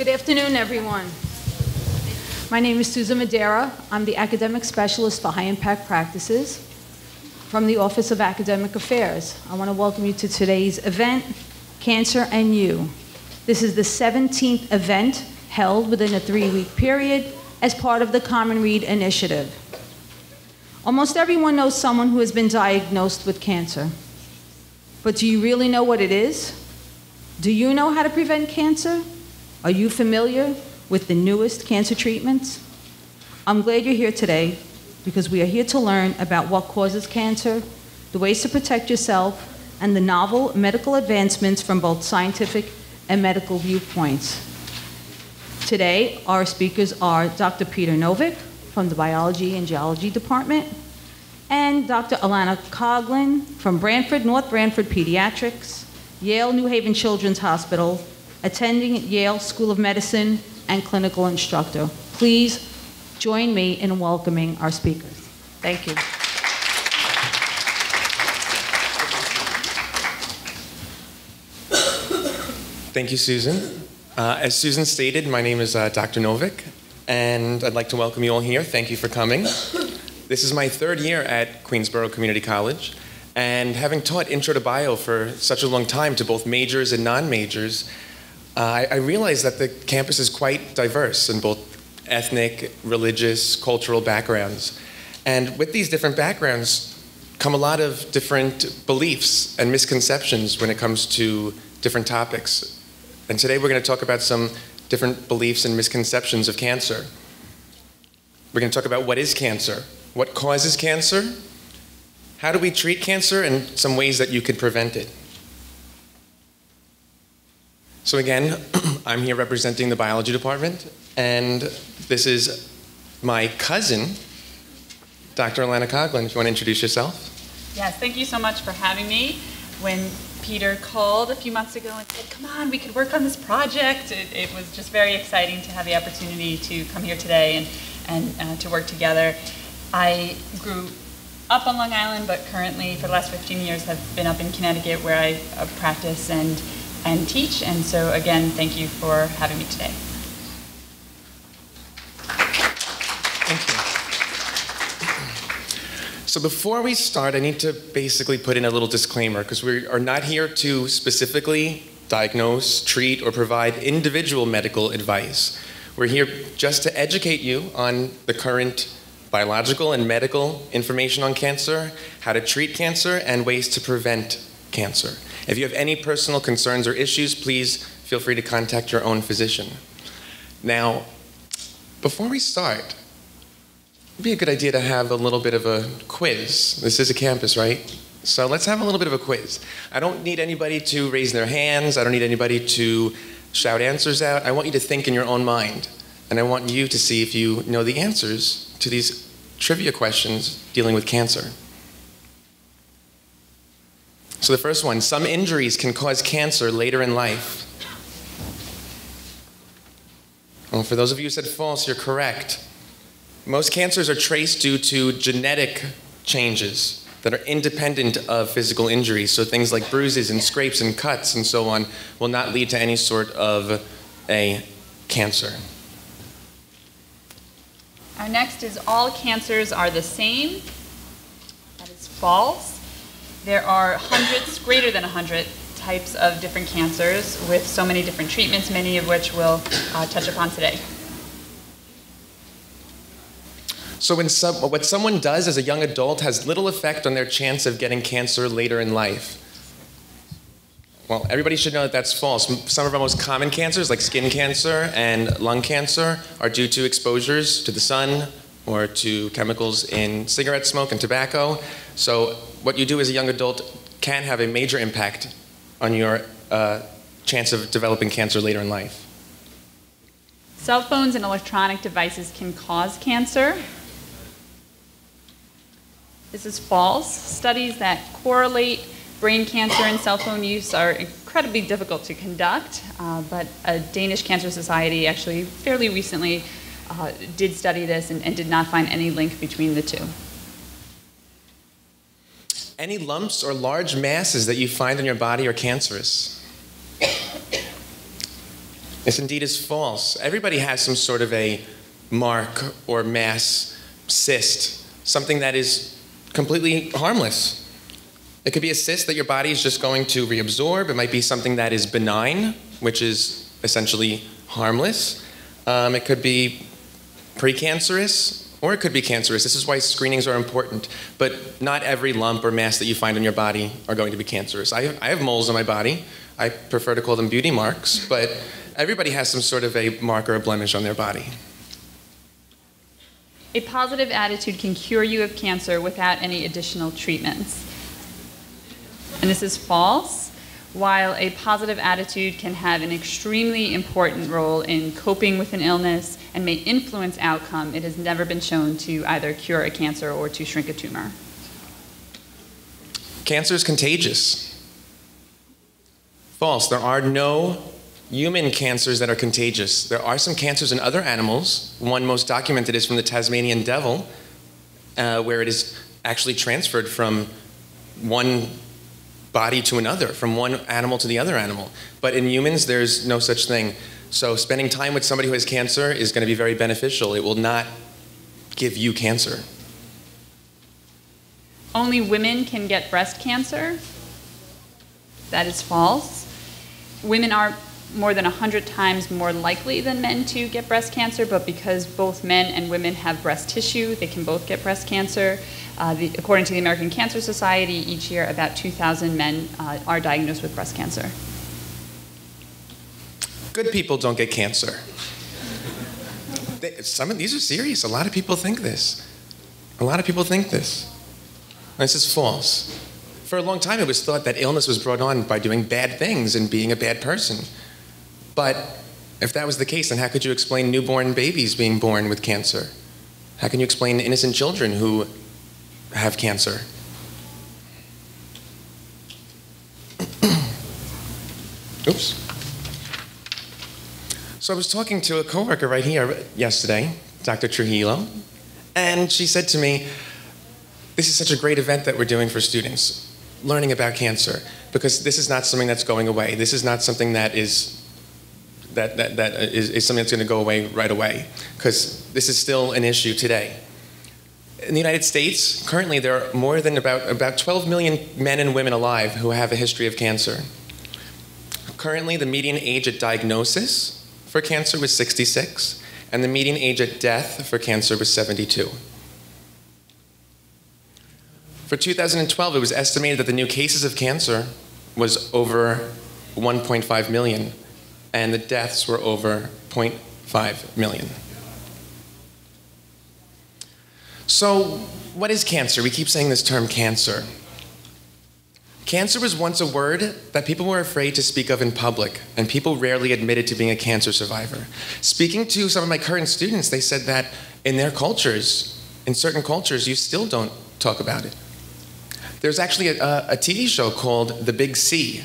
Good afternoon, everyone. My name is Susan Madera. I'm the Academic Specialist for High Impact Practices from the Office of Academic Affairs. I want to welcome you to today's event, Cancer and You. This is the 17th event held within a three-week period as part of the Common Read Initiative. Almost everyone knows someone who has been diagnosed with cancer. But do you really know what it is? Do you know how to prevent cancer? Are you familiar with the newest cancer treatments? I'm glad you're here today because we are here to learn about what causes cancer, the ways to protect yourself, and the novel medical advancements from both scientific and medical viewpoints. Today, our speakers are Dr. Peter Novick from the Biology and Geology Department, and Dr. Alana Coughlin from Branford, North Branford Pediatrics, Yale New Haven Children's Hospital, attending Yale School of Medicine and clinical instructor. Please join me in welcoming our speakers. Thank you. Thank you, Susan. Uh, as Susan stated, my name is uh, Dr. Novick, and I'd like to welcome you all here. Thank you for coming. This is my third year at Queensborough Community College, and having taught Intro to Bio for such a long time to both majors and non majors, uh, I, I realized that the campus is quite diverse in both ethnic, religious, cultural backgrounds. And with these different backgrounds come a lot of different beliefs and misconceptions when it comes to different topics. And today we're going to talk about some different beliefs and misconceptions of cancer. We're going to talk about what is cancer, what causes cancer, how do we treat cancer, and some ways that you can prevent it. So, again, I'm here representing the biology department, and this is my cousin, Dr. Alana Coughlin. If you want to introduce yourself. Yes, thank you so much for having me. When Peter called a few months ago and said, Come on, we could work on this project, it, it was just very exciting to have the opportunity to come here today and, and uh, to work together. I grew up on Long Island, but currently, for the last 15 years, have been up in Connecticut where I uh, practice and and teach. And so, again, thank you for having me today. Thank you. So before we start, I need to basically put in a little disclaimer because we are not here to specifically diagnose, treat, or provide individual medical advice. We're here just to educate you on the current biological and medical information on cancer, how to treat cancer, and ways to prevent cancer. If you have any personal concerns or issues, please feel free to contact your own physician. Now, before we start, it'd be a good idea to have a little bit of a quiz. This is a campus, right? So let's have a little bit of a quiz. I don't need anybody to raise their hands, I don't need anybody to shout answers out. I want you to think in your own mind. And I want you to see if you know the answers to these trivia questions dealing with cancer. So the first one some injuries can cause cancer later in life. Well, for those of you who said false, you're correct. Most cancers are traced due to genetic changes that are independent of physical injuries. So things like bruises and scrapes and cuts and so on will not lead to any sort of a cancer. Our next is all cancers are the same. That is false. There are hundreds, greater than 100 types of different cancers with so many different treatments, many of which we'll uh, touch upon today. So, when some, what someone does as a young adult has little effect on their chance of getting cancer later in life. Well, everybody should know that that's false. Some of our most common cancers, like skin cancer and lung cancer, are due to exposures to the sun or to chemicals in cigarette smoke and tobacco. So, what you do as a young adult can have a major impact on your uh, chance of developing cancer later in life. Cell phones and electronic devices can cause cancer. This is false. Studies that correlate brain cancer and cell phone use are incredibly difficult to conduct, uh, but a Danish Cancer Society actually fairly recently uh, did study this and, and did not find any link between the two. Any lumps or large masses that you find in your body are cancerous. This indeed is false. Everybody has some sort of a mark or mass cyst, something that is completely harmless. It could be a cyst that your body is just going to reabsorb. It might be something that is benign, which is essentially harmless. Um, it could be precancerous, or it could be cancerous. This is why screenings are important. But not every lump or mass that you find in your body are going to be cancerous. I, I have moles on my body. I prefer to call them beauty marks, but everybody has some sort of a mark or a blemish on their body. A positive attitude can cure you of cancer without any additional treatments. And this is false. While a positive attitude can have an extremely important role in coping with an illness and may influence outcome, it has never been shown to either cure a cancer or to shrink a tumor. Cancer is contagious. False. There are no human cancers that are contagious. There are some cancers in other animals. One most documented is from the Tasmanian devil, uh, where it is actually transferred from one body to another, from one animal to the other animal. But in humans, there's no such thing. So spending time with somebody who has cancer is going to be very beneficial. It will not give you cancer. Only women can get breast cancer. That is false. Women are more than 100 times more likely than men to get breast cancer, but because both men and women have breast tissue, they can both get breast cancer. Uh, the, according to the American Cancer Society, each year about 2,000 men uh, are diagnosed with breast cancer. Good people don't get cancer. They, some of these are serious. A lot of people think this. A lot of people think this. This is false. For a long time, it was thought that illness was brought on by doing bad things and being a bad person. But if that was the case, then how could you explain newborn babies being born with cancer? How can you explain innocent children who have cancer? Oops. So I was talking to a coworker right here yesterday, Dr. Trujillo, and she said to me, This is such a great event that we're doing for students, learning about cancer, because this is not something that's going away. This is not something that is that, that, that is, is something that's going to go away right away, because this is still an issue today. In the United States, currently there are more than about, about 12 million men and women alive who have a history of cancer. Currently, the median age at diagnosis for cancer was 66, and the median age at death for cancer was 72. For 2012, it was estimated that the new cases of cancer was over 1.5 million, and the deaths were over 0.5 million. So, what is cancer? We keep saying this term cancer. Cancer was once a word that people were afraid to speak of in public, and people rarely admitted to being a cancer survivor. Speaking to some of my current students, they said that in their cultures, in certain cultures, you still don't talk about it. There's actually a, a TV show called The Big C,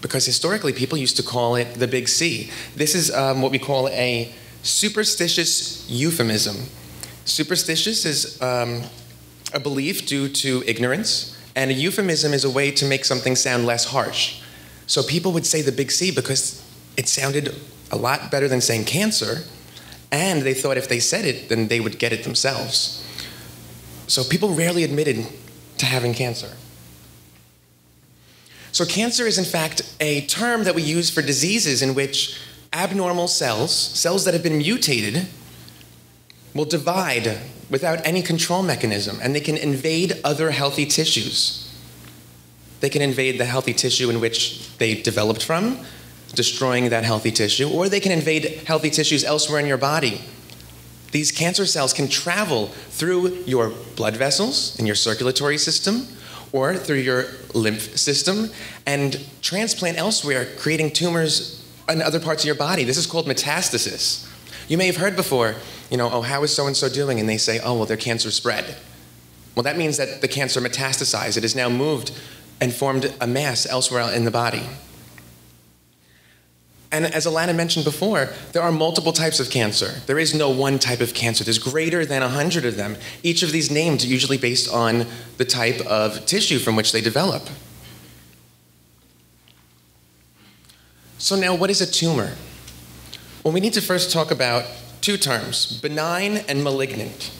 because historically people used to call it the Big C. This is um, what we call a superstitious euphemism. Superstitious is um, a belief due to ignorance, and a euphemism is a way to make something sound less harsh. So people would say the Big C because it sounded a lot better than saying cancer, and they thought if they said it, then they would get it themselves. So people rarely admitted to having cancer. So, cancer is in fact a term that we use for diseases in which abnormal cells, cells that have been mutated, will divide without any control mechanism and they can invade other healthy tissues. They can invade the healthy tissue in which they developed from, destroying that healthy tissue, or they can invade healthy tissues elsewhere in your body. These cancer cells can travel through your blood vessels in your circulatory system, or through your lymph system and transplant elsewhere, creating tumors in other parts of your body. This is called metastasis. You may have heard before, you know, oh, how is so and so doing? And they say, oh, well, their cancer spread. Well, that means that the cancer metastasized. It has now moved and formed a mass elsewhere in the body. And as Alana mentioned before, there are multiple types of cancer. There is no one type of cancer. There's greater than 100 of them. Each of these names are usually based on the type of tissue from which they develop. So now what is a tumor? Well, we need to first talk about two terms benign and malignant.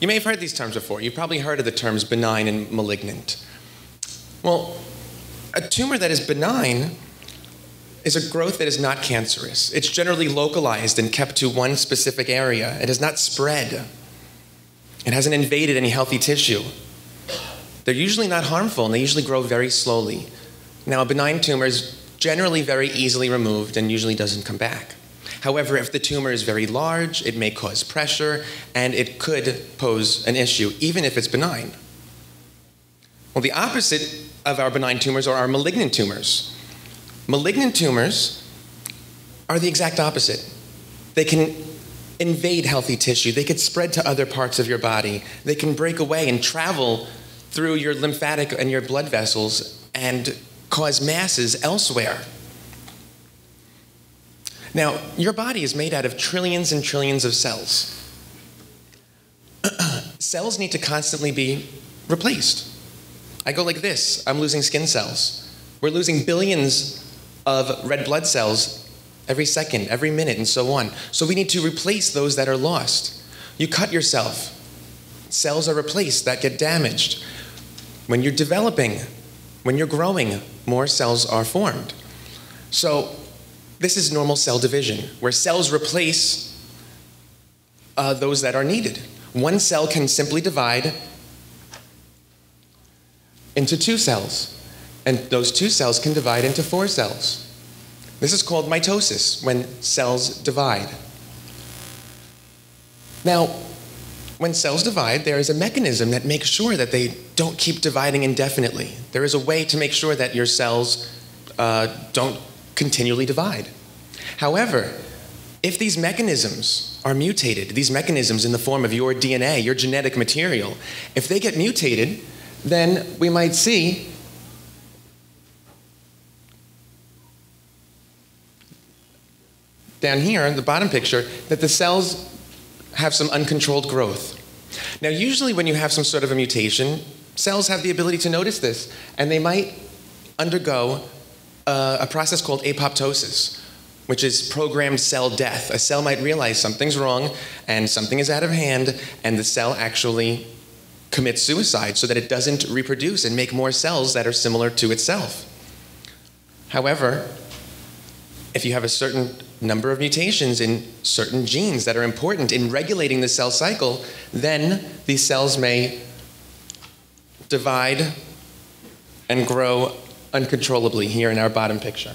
You may have heard these terms before. You've probably heard of the terms benign and malignant. Well, a tumor that is benign is a growth that is not cancerous. It's generally localized and kept to one specific area. It has not spread. It hasn't invaded any healthy tissue. They're usually not harmful and they usually grow very slowly. Now, a benign tumor is generally very easily removed and usually doesn't come back. However, if the tumor is very large, it may cause pressure and it could pose an issue, even if it's benign. Well, the opposite of our benign tumors are our malignant tumors. Malignant tumors are the exact opposite. They can invade healthy tissue, they could spread to other parts of your body, they can break away and travel through your lymphatic and your blood vessels and cause masses elsewhere. Now, your body is made out of trillions and trillions of cells. cells need to constantly be replaced. I go like this I'm losing skin cells. We're losing billions of red blood cells every second, every minute, and so on. So we need to replace those that are lost. You cut yourself, cells are replaced that get damaged. When you're developing, when you're growing, more cells are formed. So this is normal cell division, where cells replace uh, those that are needed. One cell can simply divide into two cells, and those two cells can divide into four cells. This is called mitosis, when cells divide. Now, when cells divide, there is a mechanism that makes sure that they don't keep dividing indefinitely. There is a way to make sure that your cells uh, don't continually divide. However, if these mechanisms are mutated, these mechanisms in the form of your DNA, your genetic material, if they get mutated, then we might see down here in the bottom picture that the cells have some uncontrolled growth. Now, usually when you have some sort of a mutation, cells have the ability to notice this, and they might undergo uh, a process called apoptosis, which is programmed cell death. A cell might realize something's wrong and something is out of hand, and the cell actually commits suicide so that it doesn't reproduce and make more cells that are similar to itself. However, if you have a certain number of mutations in certain genes that are important in regulating the cell cycle, then these cells may divide and grow uncontrollably here in our bottom picture.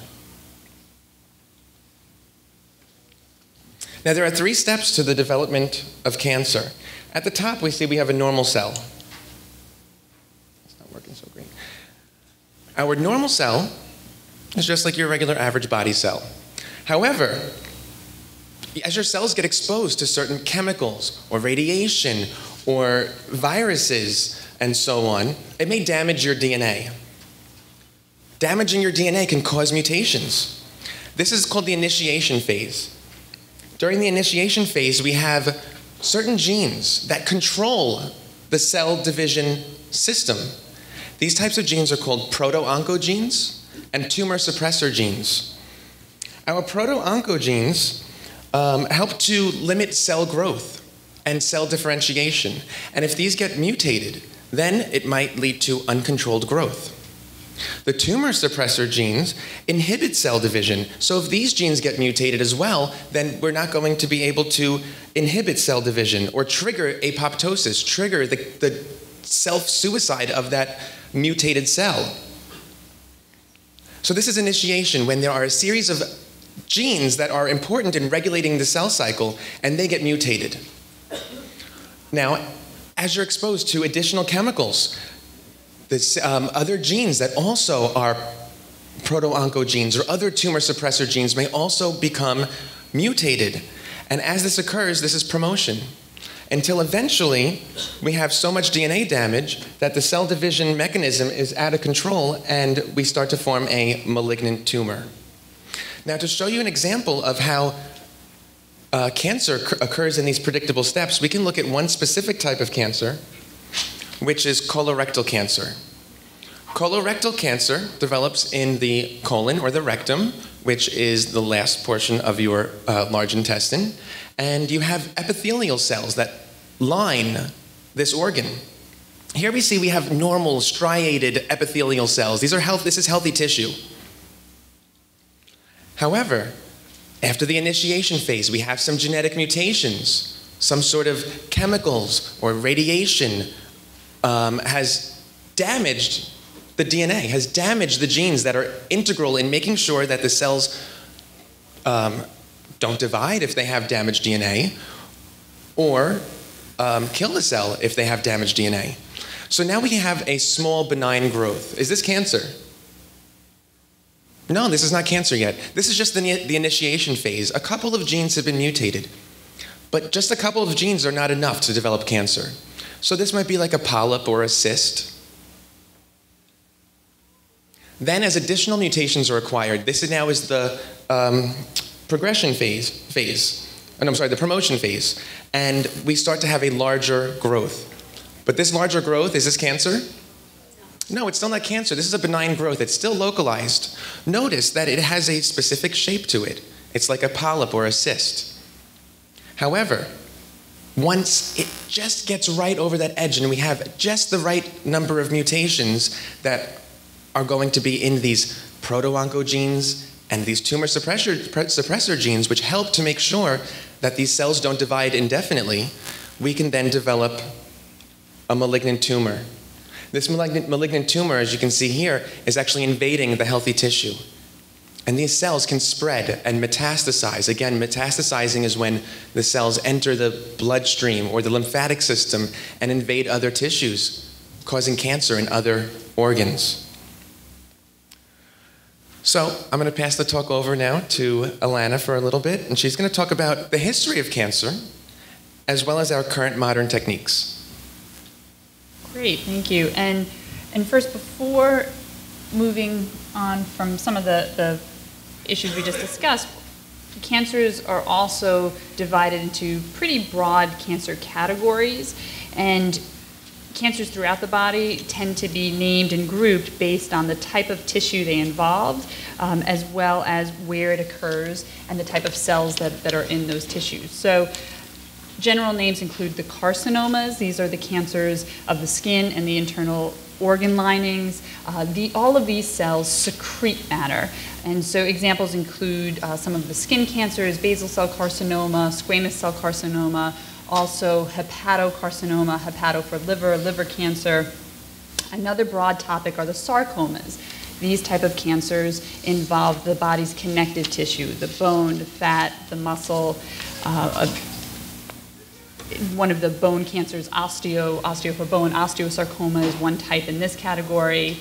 Now, there are three steps to the development of cancer. At the top, we see we have a normal cell. It's not working so great. Our normal cell is just like your regular average body cell. However, as your cells get exposed to certain chemicals or radiation or viruses and so on, it may damage your DNA. Damaging your DNA can cause mutations. This is called the initiation phase. During the initiation phase, we have certain genes that control the cell division system. These types of genes are called proto-oncogenes and tumor suppressor genes. Our proto-oncogenes um, help to limit cell growth and cell differentiation. And if these get mutated, then it might lead to uncontrolled growth. The tumor suppressor genes inhibit cell division. So if these genes get mutated as well, then we're not going to be able to inhibit cell division or trigger apoptosis, trigger the, the self suicide of that mutated cell. So this is initiation when there are a series of genes that are important in regulating the cell cycle and they get mutated. Now, as you're exposed to additional chemicals, this, um, other genes that also are proto-oncogenes or other tumor suppressor genes may also become mutated. And as this occurs, this is promotion. Until eventually, we have so much DNA damage that the cell division mechanism is out of control and we start to form a malignant tumor. Now, to show you an example of how uh, cancer occurs in these predictable steps, we can look at one specific type of cancer, which is colorectal cancer. Colorectal cancer develops in the colon or the rectum which is the last portion of your uh, large intestine, and you have epithelial cells that line this organ. Here we see we have normal striated epithelial cells. These are health, this is healthy tissue. However, after the initiation phase, we have some genetic mutations, some sort of chemicals or radiation um, has damaged the DNA, has damaged the genes that are integral in making sure that the cells um, don't divide if they have damaged DNA, or um, kill the cell if they have damaged DNA. So now we have a small benign growth. Is this cancer? No, this is not cancer yet. This is just the, the initiation phase. A couple of genes have been mutated, but just a couple of genes are not enough to develop cancer. So this might be like a polyp or a cyst. Then, as additional mutations are acquired, this now is the um, progression phase. Phase, and I'm sorry, the promotion phase, and we start to have a larger growth. But this larger growth is this cancer? No, it's still not cancer. This is a benign growth. It's still localized. Notice that it has a specific shape to it. It's like a polyp or a cyst. However, once it just gets right over that edge and we have just the right number of mutations that are going to be in these proto-oncogenes and these tumor suppressor, suppressor genes, which help to make sure that these cells don't divide indefinitely, we can then develop a malignant tumor. This malignant, malignant tumor, as you can see here, is actually invading the healthy tissue. And these cells can spread and metastasize. Again, metastasizing is when the cells enter the bloodstream or the lymphatic system and invade other tissues, causing cancer in other organs. So I'm going to pass the talk over now to Alana for a little bit, and she's going to talk about the history of cancer as well as our current modern techniques. Great, thank you. And, and first, before moving on from some of the, the issues we just discussed, cancers are also divided into pretty broad cancer categories, and cancers throughout the body tend to be named and grouped based on the type of tissue they involve, um, as well as where it occurs and the type of cells that, that are in those tissues. So general names include the carcinomas. These are the cancers of the skin and the internal organ linings. Uh, the, all of these cells secrete matter. And so examples include uh, some of the skin cancers, basal cell carcinoma, squamous cell carcinoma, also hepatocarcinoma, hepato for liver, liver cancer. Another broad topic are the sarcomas. These type of cancers involve the body's connective tissue, the bone, the fat, the muscle. Uh, one of the bone cancers, osteo, osteo for bone, osteosarcoma is one type in this category.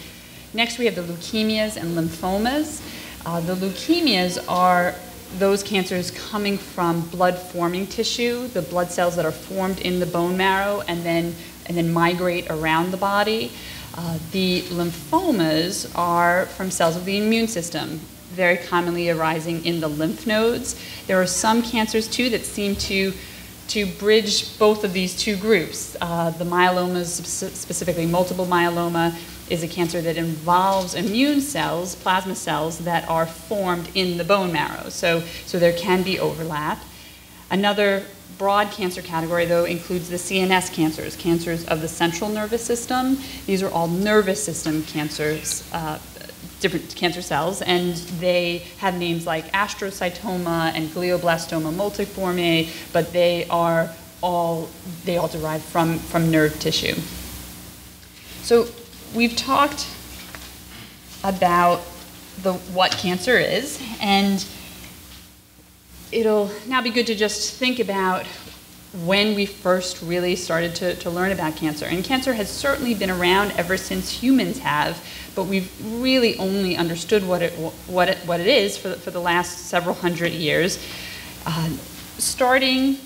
Next, we have the leukemias and lymphomas. Uh, the leukemias are those cancers coming from blood forming tissue, the blood cells that are formed in the bone marrow and then, and then migrate around the body. Uh, the lymphomas are from cells of the immune system, very commonly arising in the lymph nodes. There are some cancers too that seem to to bridge both of these two groups. Uh, the myelomas, specifically multiple myeloma, is a cancer that involves immune cells, plasma cells, that are formed in the bone marrow. So, so there can be overlap. Another broad cancer category, though, includes the CNS cancers, cancers of the central nervous system. These are all nervous system cancers, uh, different cancer cells, and they have names like astrocytoma and glioblastoma multiforme, but they are all they all derive from from nerve tissue. So we've talked about the what cancer is, and it'll now be good to just think about when we first really started to, to learn about cancer. And cancer has certainly been around ever since humans have, but we've really only understood what it, what it, what it is for, for the last several hundred years. Uh, starting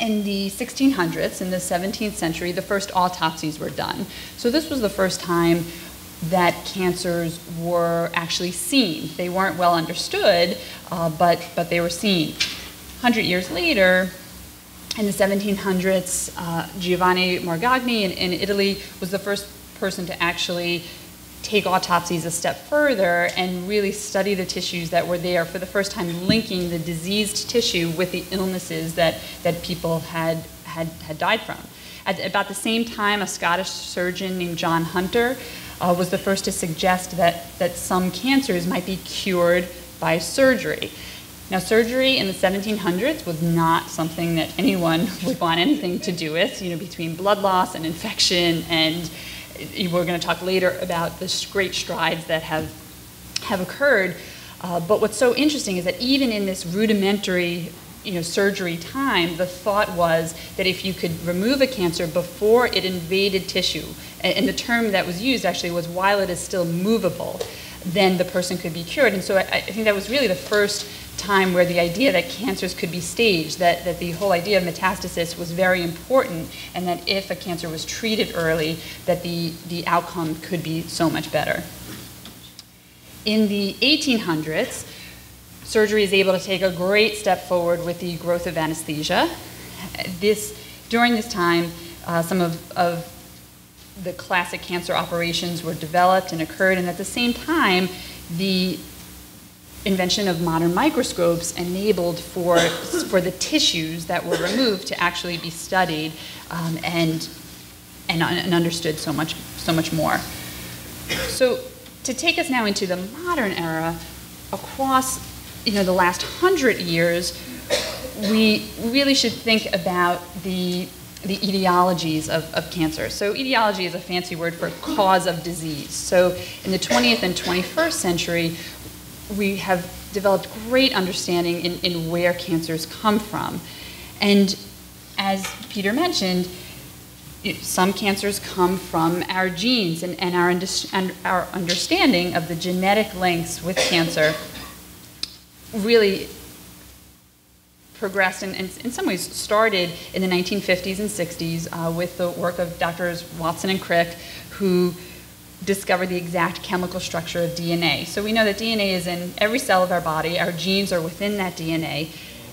in the 1600s, in the 17th century, the first autopsies were done. So this was the first time that cancers were actually seen. They weren't well understood, uh, but, but they were seen. 100 years later, in the 1700s, uh, Giovanni Morgagni in, in, Italy was the first person to actually take autopsies a step further and really study the tissues that were there for the first time, linking the diseased tissue with the illnesses that, that people had, had, had died from. At about the same time, a Scottish surgeon named John Hunter uh, was the first to suggest that, that some cancers might be cured by surgery. Now, surgery in the 1700s was not something that anyone would want anything to do with, you know, between blood loss and infection, and we're going to talk later about the great strides that have, have occurred. Uh, but what's so interesting is that even in this rudimentary you know, surgery time, the thought was that if you could remove a cancer before it invaded tissue, and the term that was used actually was while it is still movable, then the person could be cured. And so I, I think that was really the first time where the idea that cancers could be staged, that, that the whole idea of metastasis was very important, and that if a cancer was treated early, that the, the outcome could be so much better. In the 1800s, surgery is able to take a great step forward with the growth of anesthesia. This, during this time, uh, some of, of the classic cancer operations were developed and occurred, and at the same time, the invention of modern microscopes enabled for, for the tissues that were removed to actually be studied um, and, and, and understood so much, so much more. So to take us now into the modern era, across you know, the last hundred years, we really should think about the the etiologies of, of cancer. So, etiology is a fancy word for cause of disease. So, in the 20th and 21st century, we have developed great understanding in, in where cancers come from. And as Peter mentioned, some cancers come from our genes, and, and, our, and our understanding of the genetic links with cancer really progressed and, and, in some ways started in the 1950s and 60s uh, with the work of doctors Watson and Crick, who discovered the exact chemical structure of DNA. So we know that DNA is in every cell of our body, our genes are within that DNA.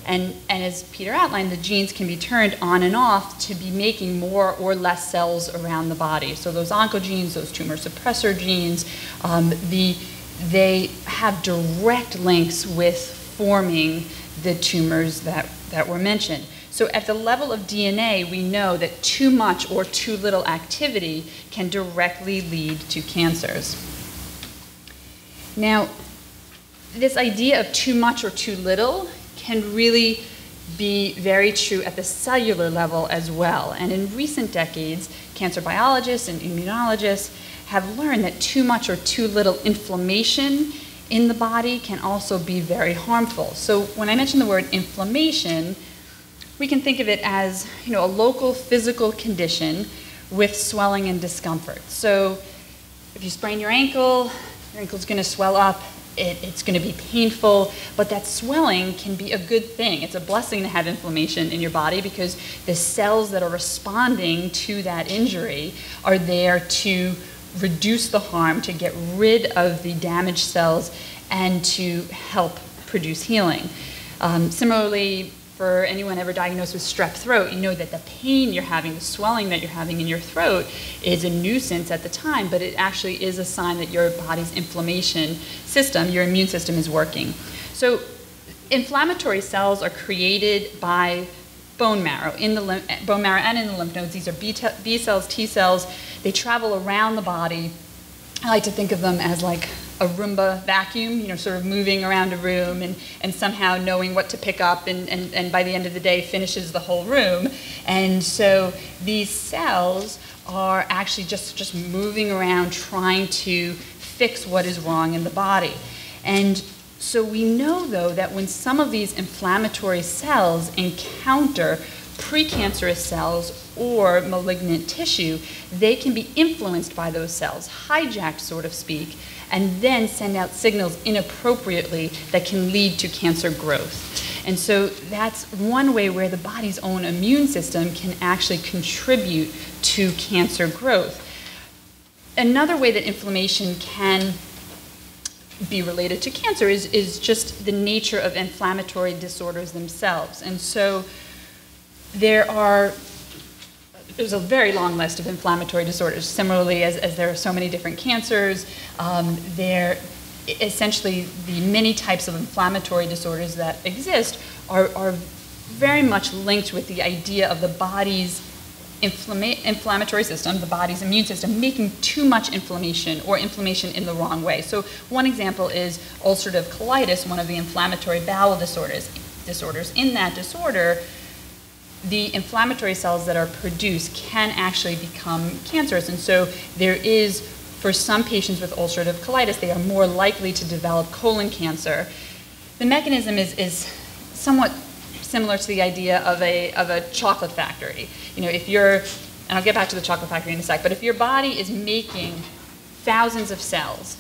And, and as Peter outlined, the genes can be turned on and off to be making more or less cells around the body. So those oncogenes, those tumor suppressor genes, um, the, they have direct links with forming the tumors that, that were mentioned. So at the level of DNA, we know that too much or too little activity can directly lead to cancers. Now, this idea of too much or too little can really be very true at the cellular level as well. And in recent decades, cancer biologists and immunologists have learned that too much or too little inflammation in the body can also be very harmful. So when I mention the word inflammation, we can think of it as you know, a local physical condition with swelling and discomfort. So if you sprain your ankle, your ankle's going to swell up, it, it's going to be painful, but that swelling can be a good thing. It's a blessing to have inflammation in your body because the cells that are responding to that injury are there to reduce the harm, to get rid of the damaged cells, and to help produce healing. Um, similarly, for anyone ever diagnosed with strep throat, you know that the pain you're having, the swelling that you're having in your throat is a nuisance at the time, but it actually is a sign that your body's inflammation system, your immune system is working. So inflammatory cells are created by bone marrow in the bone marrow and in the lymph nodes. These are B, B cells, T cells. They travel around the body. I like to think of them as like a Roomba vacuum, you know, sort of moving around a room and, and somehow knowing what to pick up and, and, and by the end of the day finishes the whole room. And so these cells are actually just, just moving around trying to fix what is wrong in the body. And so we know, though, that when some of these inflammatory cells encounter precancerous cells or malignant tissue, they can be influenced by those cells, hijacked, sort of speak, and then send out signals inappropriately that can lead to cancer growth. And so that's one way where the body's own immune system can actually contribute to cancer growth. Another way that inflammation can be related to cancer is, is just the nature of inflammatory disorders themselves. And so there are there's a very long list of inflammatory disorders. Similarly, as, as there are so many different cancers, um, there essentially the many types of inflammatory disorders that exist are, are very much linked with the idea of the body's inflama- inflammatory system, the body's immune system, making too much inflammation or inflammation in the wrong way. So one example is ulcerative colitis, one of the inflammatory bowel disorders. Disorders. In that disorder, the inflammatory cells that are produced can actually become cancerous. And so there is, for some patients with ulcerative colitis, they are more likely to develop colon cancer. The mechanism is, is somewhat similar to the idea of a, of a chocolate factory. You know, if you're, and I'll get back to the chocolate factory in a sec, but if your body is making thousands of cells,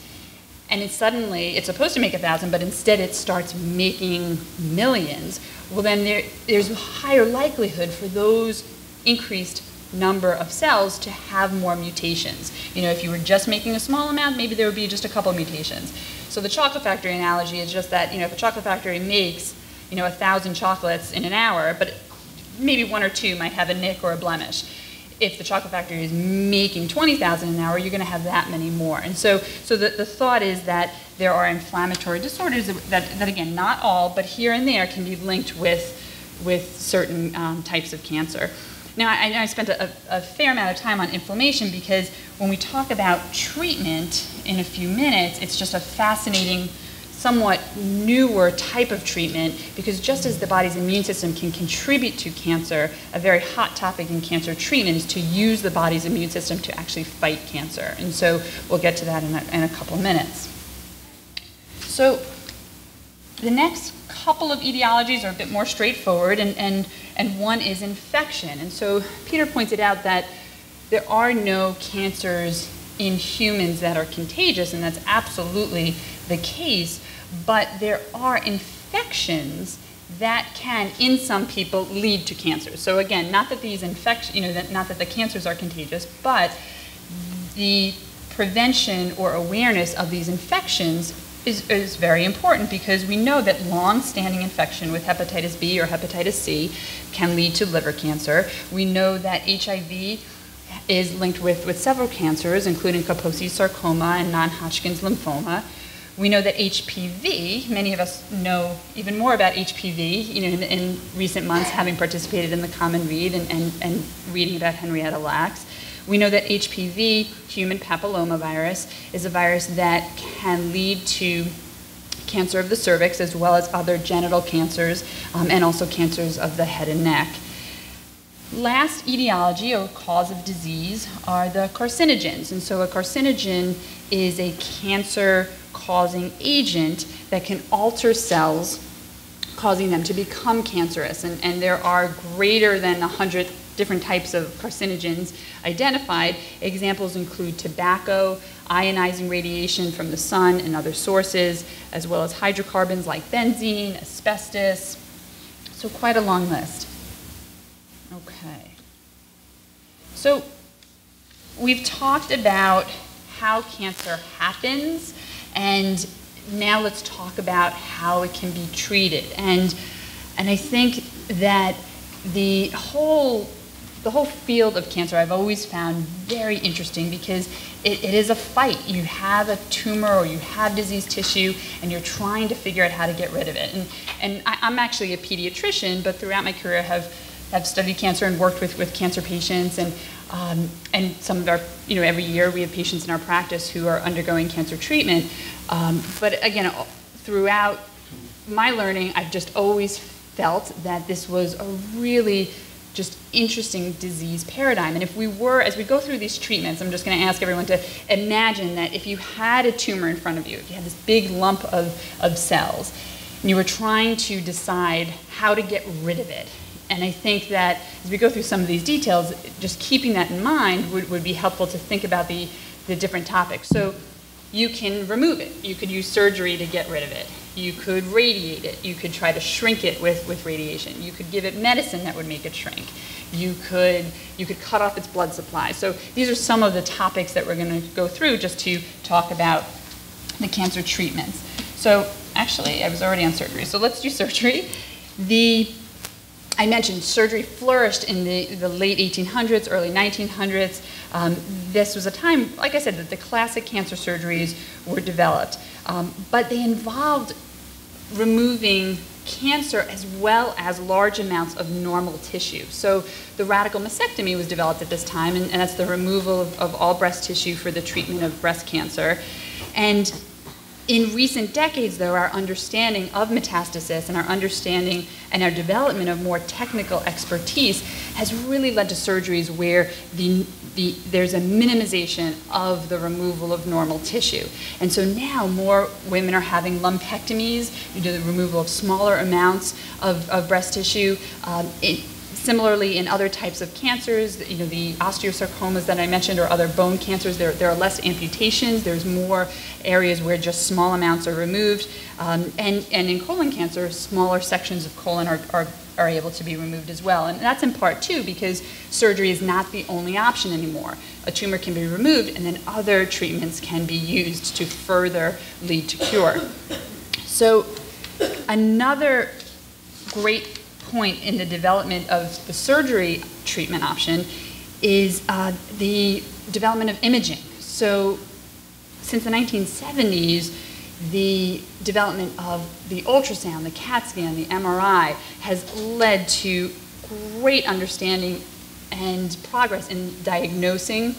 and it suddenly, it's supposed to make a thousand, but instead it starts making millions, well then there, there's a higher likelihood for those increased number of cells to have more mutations. You know, if you were just making a small amount, maybe there would be just a couple mutations. So the chocolate factory analogy is just that, you know, if a chocolate factory makes, you know, a thousand chocolates in an hour, but maybe one or two might have a nick or a blemish if the chocolate factory is making 20,000 an hour, you're going to have that many more. And so, so the, the thought is that there are inflammatory disorders that, that, that again, not all, but here and there can be linked with, with certain um, types of cancer. Now, I, I spent a, a, fair amount of time on inflammation because when we talk about treatment in a few minutes, it's just a fascinating somewhat newer type of treatment because just as the body's immune system can contribute to cancer, a very hot topic in cancer treatment is to use the body's immune system to actually fight cancer. And so we'll get to that in a, in a couple minutes. So the next couple of etiologies are a bit more straightforward, and, and, and one is infection. And so Peter pointed out that there are no cancers in humans that are contagious, and that's absolutely the case but there are infections that can, in some people, lead to cancer. So again, not that these infections, you know, that, not that the cancers are contagious, but the prevention or awareness of these infections is, is very important because we know that long-standing infection with hepatitis B or hepatitis C can lead to liver cancer. We know that HIV is linked with, with several cancers, including Kaposi's sarcoma and non-Hodgkin's lymphoma. We know that HPV, many of us know even more about HPV, you know, in, in recent months having participated in the Common Read and, and, and reading about Henrietta Lacks. We know that HPV, human papillomavirus, is a virus that can lead to cancer of the cervix as well as other genital cancers um, and also cancers of the head and neck. Last etiology or cause of disease are the carcinogens. And so a carcinogen is a cancer causing agent that can alter cells, causing them to become cancerous. And, and there are greater than 100 different types of carcinogens identified. Examples include tobacco, ionizing radiation from the sun and other sources, as well as hydrocarbons like benzene, asbestos. So, quite a long list. Okay. So, we've talked about how cancer happens and now let's talk about how it can be treated. And, and I think that the whole, the whole field of cancer I've always found very interesting because it, it is a fight. You have a tumor or you have diseased tissue and you're trying to figure out how to get rid of it. And, and I, I'm actually a pediatrician, but throughout my career I have, have studied cancer and worked with, with cancer patients. And um, and some of our, you know, every year we have patients in our practice who are undergoing cancer treatment. Um, but again, throughout my learning, I've just always felt that this was a really just interesting disease paradigm. And if we were, as we go through these treatments, I'm just going to ask everyone to imagine that if you had a tumor in front of you, if you had this big lump of, of cells, and you were trying to decide how to get rid of it, and I think that as we go through some of these details, just keeping that in mind would, would be helpful to think about the, the different topics. So you can remove it. You could use surgery to get rid of it. You could radiate it. You could try to shrink it with, with radiation. You could give it medicine that would make it shrink. You could, you could cut off its blood supply. So these are some of the topics that we're going to go through just to talk about the cancer treatments. So actually, I was already on surgery. So let's do surgery. The I mentioned surgery flourished in the, the late 1800s, early 1900s. Um, this was a time, like I said, that the classic cancer surgeries were developed. Um, but they involved removing cancer as well as large amounts of normal tissue. So the radical mastectomy was developed at this time, and, and that's the removal of, of all breast tissue for the treatment of breast cancer. And in recent decades, though, our understanding of metastasis and our understanding and our development of more technical expertise has really led to surgeries where the, the, there's a minimization of the removal of normal tissue. And so now more women are having lumpectomies due to the removal of smaller amounts of, of breast tissue. Um, it, Similarly, in other types of cancers, you know, the osteosarcomas that I mentioned or other bone cancers, there, there are less amputations. There's more areas where just small amounts are removed. Um, and, and in colon cancer, smaller sections of colon are, are, are able to be removed as well. And that's in part too because surgery is not the only option anymore. A tumor can be removed and then other treatments can be used to further lead to cure. So another great point in the development of the surgery treatment option is uh, the development of imaging. So, since the 1970s, the development of the ultrasound, the CAT scan, the MRI has led to great understanding and progress in diagnosing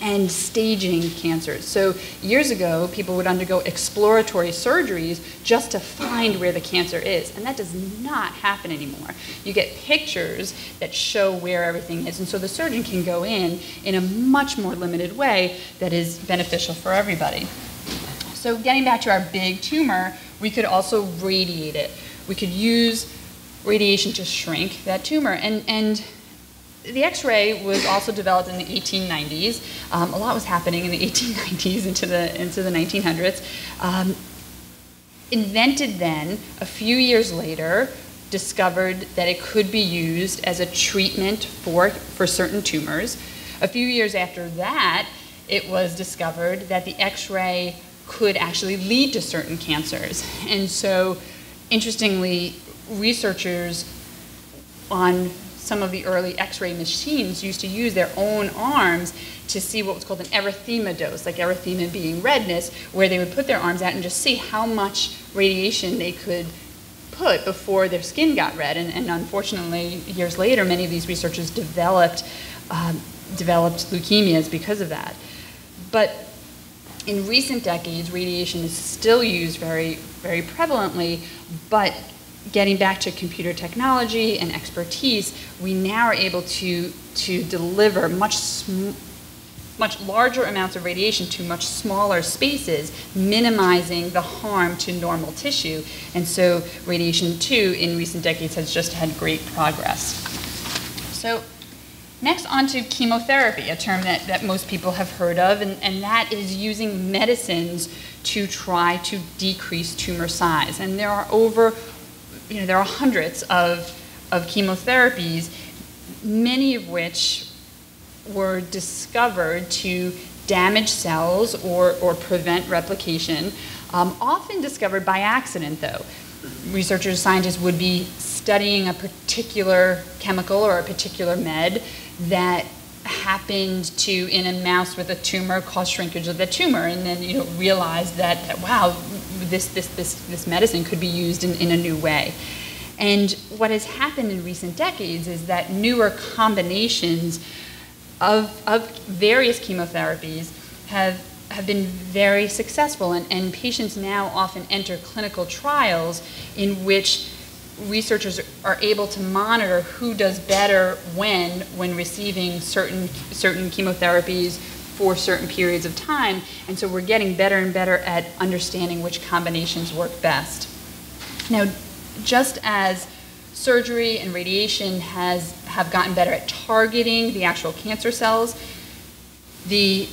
and staging cancers. So years ago, people would undergo exploratory surgeries just to find where the cancer is, and that does not happen anymore. You get pictures that show where everything is, and so the surgeon can go in in a much more limited way that is beneficial for everybody. So getting back to our big tumor, we could also radiate it. We could use radiation to shrink that tumor, and and the X-ray was also developed in the 1890s. Um, a lot was happening in the 1890s into the into the 1900s. Um, invented then, a few years later, discovered that it could be used as a treatment for for certain tumors. A few years after that, it was discovered that the X-ray could actually lead to certain cancers. And so, interestingly, researchers on some of the early x-ray machines used to use their own arms to see what was called an erythema dose, like erythema being redness, where they would put their arms out and just see how much radiation they could put before their skin got red. And, and unfortunately, years later, many of these researchers developed, um, developed leukemias because of that. But in recent decades, radiation is still used very, very prevalently, but getting back to computer technology and expertise, we now are able to, to deliver much, much larger amounts of radiation to much smaller spaces, minimizing the harm to normal tissue. And so, radiation, too, in recent decades has just had great progress. So, next, on to chemotherapy, a term that, that most people have heard of, and, and that is using medicines to try to decrease tumor size. And there are over you know, there are hundreds of, of chemotherapies, many of which were discovered to damage cells or, or prevent replication, um, often discovered by accident, though. Researchers, scientists would be studying a particular chemical or a particular med that happened to in a mouse with a tumor cause shrinkage of the tumor and then you know that, that wow this, this, this, this medicine could be used in, in a new way. And what has happened in recent decades is that newer combinations of, of various chemotherapies have, have been very successful, and, and patients now often enter clinical trials in which researchers are able to monitor who does better when when receiving certain certain chemotherapies for certain periods of time. And so we're getting better and better at understanding which combinations work best. Now, just as surgery and radiation has have gotten better at targeting the actual cancer cells, the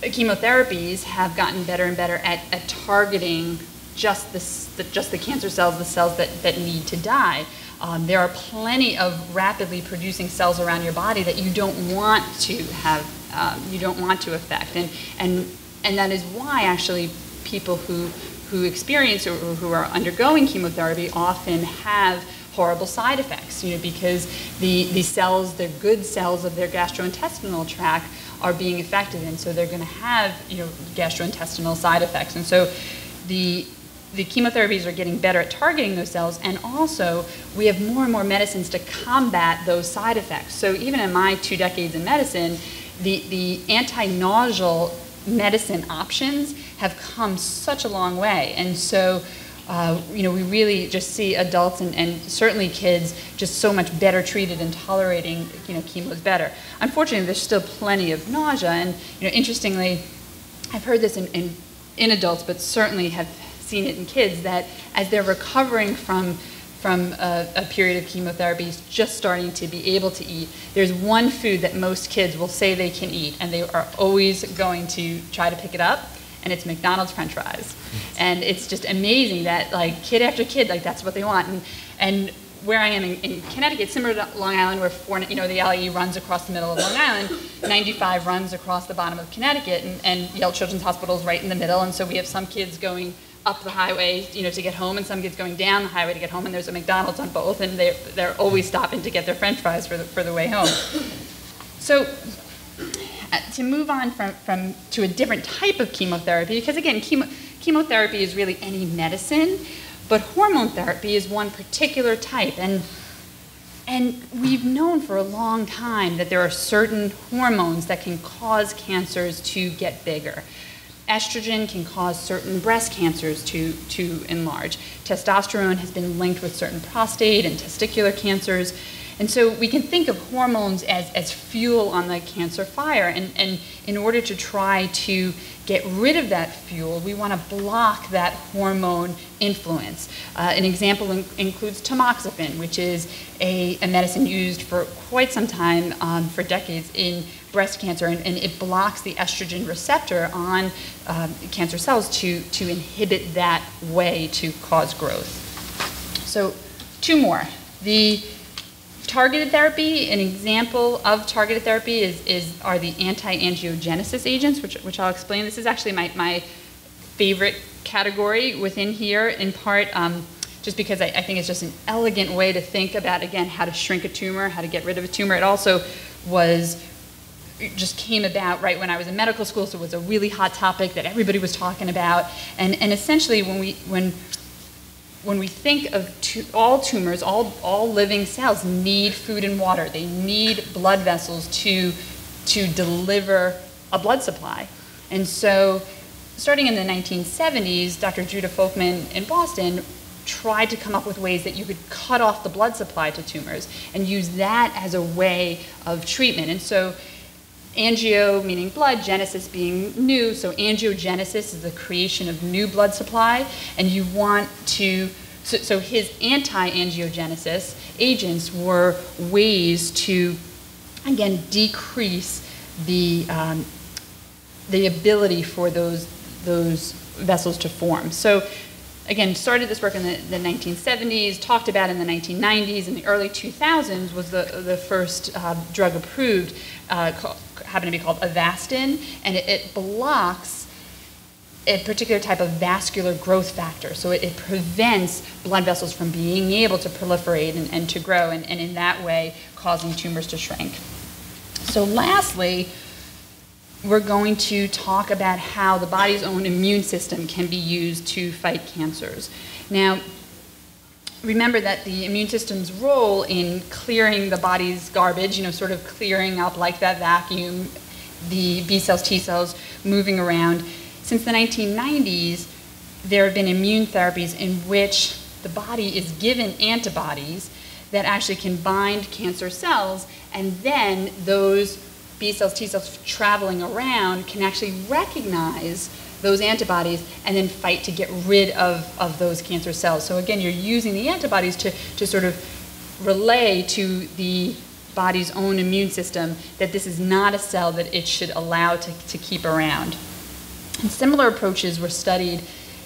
chemotherapies have gotten better and better at, at targeting just the, the, just the cancer cells, the cells that, that need to die. Um, there are plenty of rapidly producing cells around your body that you don't want to have um, you don't want to affect. And, and, and that is why actually people who, who experience or, who are undergoing chemotherapy often have horrible side effects, you know, because the, the cells, the good cells of their gastrointestinal tract are being affected, and so they're going to have, you know, gastrointestinal side effects. And so the the chemotherapies are getting better at targeting those cells, and also we have more and more medicines to combat those side effects. So even in my two decades in medicine, the, the anti-nausea medicine options have come such a long way. And so uh, you know, we really just see adults and, and, certainly kids just so much better treated and tolerating, you know, chemos better. Unfortunately, there's still plenty of nausea, and you know, interestingly, I've heard this in, in, in adults, but certainly have seen it in kids that as they're recovering from from a, a, period of chemotherapy, just starting to be able to eat, there's one food that most kids will say they can eat, and they are always going to try to pick it up, and it's McDonald's French fries. Mm-hmm. And it's just amazing that like kid after kid, like that's what they want. And, and where I am in, in Connecticut, similar to Long Island, where four, you know the LIE runs across the middle of Long Island, 95 runs across the bottom of Connecticut, and, and Yale Children's Hospital is right in the middle. And so we have some kids going up the highway, you know, to get home, and some kids going down the highway to get home, and there's a McDonald's on both, and they're, they're always stopping to get their French fries for the, for the way home. So uh, to move on from, from to a different type of chemotherapy, because again, chemo, chemotherapy is really any medicine, but hormone therapy is one particular type. And, and we've known for a long time that there are certain hormones that can cause cancers to get bigger. Estrogen can cause certain breast cancers to, to enlarge. Testosterone has been linked with certain prostate and testicular cancers. And so we can think of hormones as, as fuel on the cancer fire. And, and in order to try to get rid of that fuel, we want to block that hormone influence. Uh, an example in, includes tamoxifen, which is a, a, medicine used for quite some time, um, for decades, in breast cancer, and, and, it blocks the estrogen receptor on um, cancer cells to, to inhibit that way to cause growth. So, two more. The targeted therapy, an example of targeted therapy is, is are the anti-angiogenesis agents, which, which I'll explain. This is actually my, my favorite category within here, in part um, just because I, I, think it's just an elegant way to think about, again, how to shrink a tumor, how to get rid of a tumor. It also was it just came about right when I was in medical school, so it was a really hot topic that everybody was talking about. And, and essentially, when we, when when we think of all tumors, all, all living cells need food and water. They need blood vessels to, to deliver a blood supply. And so, starting in the 1970s, Dr. Judah Folkman in Boston tried to come up with ways that you could cut off the blood supply to tumors and use that as a way of treatment. And so, Angio meaning blood, genesis being new. So angiogenesis is the creation of new blood supply, and you want to. So, so his anti-angiogenesis agents were ways to, again, decrease the um, the ability for those those vessels to form. So again, started this work in the, the, 1970s, talked about in the 1990s, and the early 2000s was the, the first uh, drug approved, uh, called, happened to be called Avastin, and it, it, blocks a particular type of vascular growth factor. So it, it prevents blood vessels from being able to proliferate and, and to grow, and, and in that way causing tumors to shrink. So lastly, we're going to talk about how the body's own immune system can be used to fight cancers. Now, remember that the immune system's role in clearing the body's garbage, you know, sort of clearing up like that vacuum, the B cells, T cells moving around. Since the 1990s, there have been immune therapies in which the body is given antibodies that actually can bind cancer cells, and then those B cells, T cells traveling around can actually recognize those antibodies and then fight to get rid of, of those cancer cells. So again, you're using the antibodies to, to sort of relay to the body's own immune system that this is not a cell that it should allow to, to keep around. And similar approaches were studied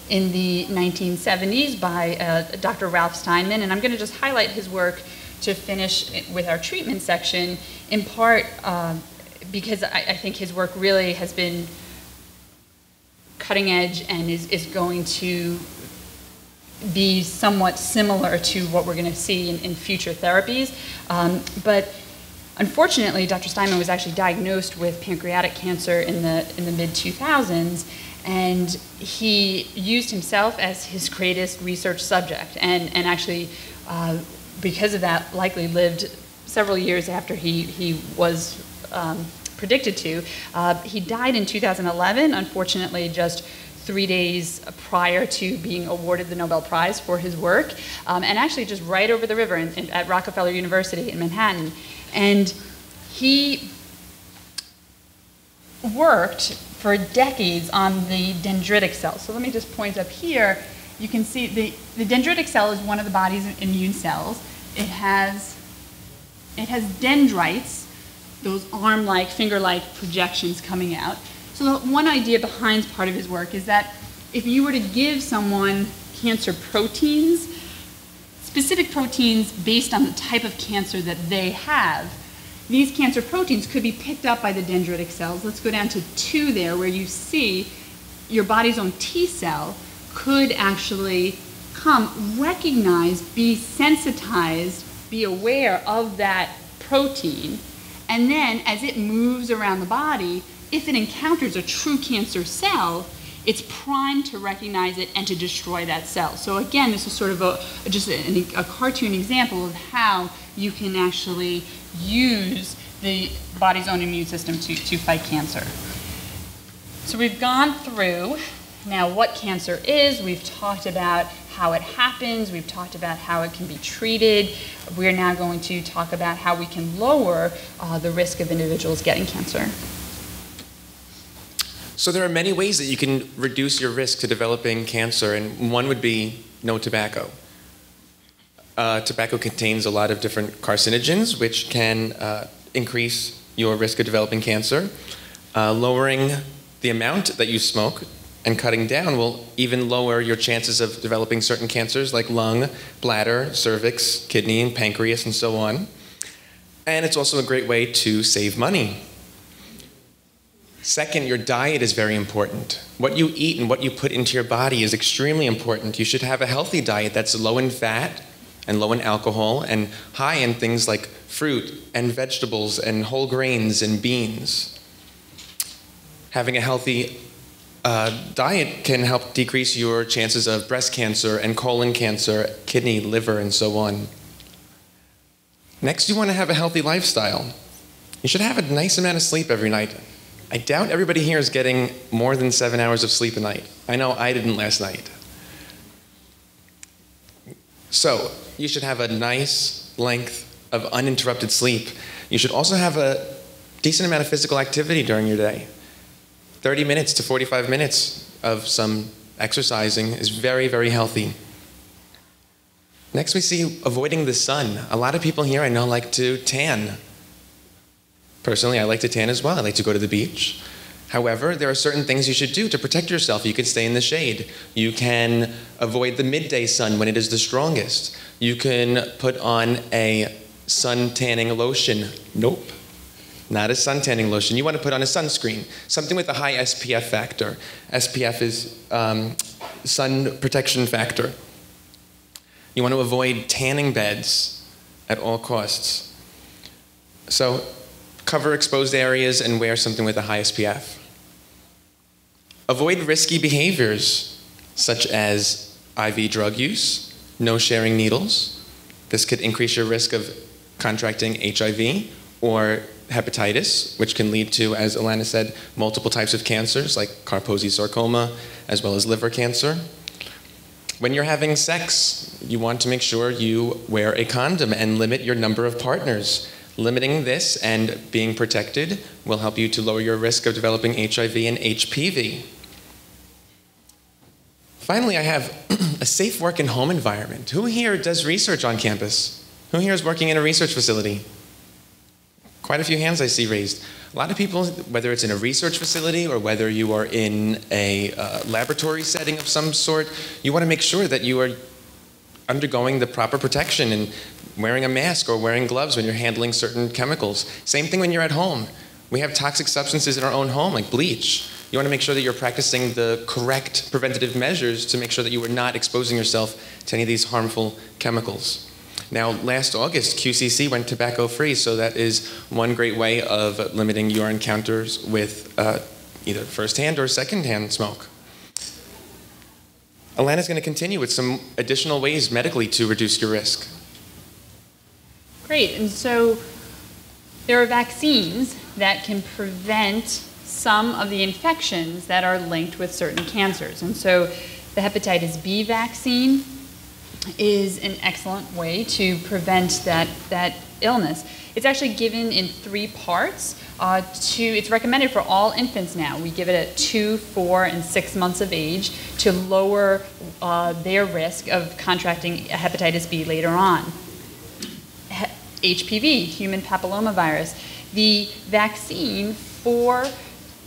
in the 1970s by uh, Dr. Ralph Steinman, and I'm going to just highlight his work to finish with our treatment section, in part uh, because I, I think his work really has been cutting edge and is, is going to be somewhat similar to what we're going to see in, in future therapies. Um, but unfortunately, Dr. Steinman was actually diagnosed with pancreatic cancer in the, in the mid 2000s, and he used himself as his greatest research subject, and, and actually, uh, because of that, likely lived several years after he, he was um, predicted to. Uh, he died in 2011, unfortunately, just three days prior to being awarded the Nobel Prize for his work, um, and actually just right over the river in, in, at Rockefeller University in Manhattan. And he worked for decades on the dendritic cell. So let me just point up here. You can see the, the dendritic cell is one of the body's immune cells. It has, it has dendrites, those arm-like, finger-like projections coming out. So the one idea behind part of his work is that if you were to give someone cancer proteins, specific proteins based on the type of cancer that they have, these cancer proteins could be picked up by the dendritic cells. Let's go down to two there, where you see your body's own T cell could actually come, recognize, be sensitized, be aware of that protein, and then as it moves around the body, if it encounters a true cancer cell, it's primed to recognize it and to destroy that cell. So again, this is sort of a just a, a cartoon example of how you can actually use the body's own immune system to, to fight cancer. So we've gone through now what cancer is, we've talked about how it happens, we've talked about how it can be treated. We're now going to talk about how we can lower uh, the risk of individuals getting cancer. So there are many ways that you can reduce your risk to developing cancer, and one would be no tobacco. Uh, tobacco contains a lot of different carcinogens, which can uh, increase your risk of developing cancer. Uh, lowering the amount that you smoke and cutting down will even lower your chances of developing certain cancers like lung, bladder, cervix, kidney, and pancreas, and so on. And it's also a great way to save money Second, your diet is very important. What you eat and what you put into your body is extremely important. You should have a healthy diet that's low in fat and low in alcohol and high in things like fruit and vegetables and whole grains and beans. Having a healthy uh, diet can help decrease your chances of breast cancer and colon cancer, kidney, liver, and so on. Next, you want to have a healthy lifestyle. You should have a nice amount of sleep every night. I doubt everybody here is getting more than seven hours of sleep a night. I know I didn't last night. So, you should have a nice length of uninterrupted sleep. You should also have a decent amount of physical activity during your day. 30 minutes to 45 minutes of some exercising is very, very healthy. Next, we see avoiding the sun. A lot of people here I know like to tan. Personally, I like to tan as well. I like to go to the beach. However, there are certain things you should do to protect yourself. You can stay in the shade. You can avoid the midday sun when it is the strongest. You can put on a sun tanning lotion. Nope. Not a sun tanning lotion. You want to put on a sunscreen, something with a high SPF factor. SPF is um, sun protection factor. You want to avoid tanning beds at all costs. So, cover exposed areas, and wear something with a high SPF. Avoid risky behaviors such as IV drug use, no sharing needles. This could increase your risk of contracting HIV or hepatitis, which can lead to, as Alana said, multiple types of cancers like Kaposi sarcoma, as well as liver cancer. When you're having sex, you want to make sure you wear a condom and limit your number of partners. Limiting this and being protected will help you to lower your risk of developing HIV and HPV. Finally, I have a safe work and home environment. Who here does research on campus? Who here is working in a research facility? Quite a few hands I see raised. A lot of people, whether it's in a research facility or whether you are in a uh, laboratory setting of some sort, you want to make sure that you are undergoing the proper protection and wearing a mask or wearing gloves when you're handling certain chemicals. Same thing when you're at home. We have toxic substances in our own home, like bleach. You want to make sure that you're practicing the correct preventative measures to make sure that you are not exposing yourself to any of these harmful chemicals. Now, last August, QCC went tobacco free, so that is one great way of limiting your encounters with uh, either firsthand or secondhand smoke. Alana is going to continue with some additional ways medically to reduce your risk. Great. And so there are vaccines that can prevent some of the infections that are linked with certain cancers. And so the hepatitis B vaccine is an excellent way to prevent that, that illness. It's actually given in three parts. Uh, to, it's recommended for all infants now. We give it at two, four, and six months of age to lower uh, their risk of contracting hepatitis B later on. HPV, human papillomavirus. The vaccine for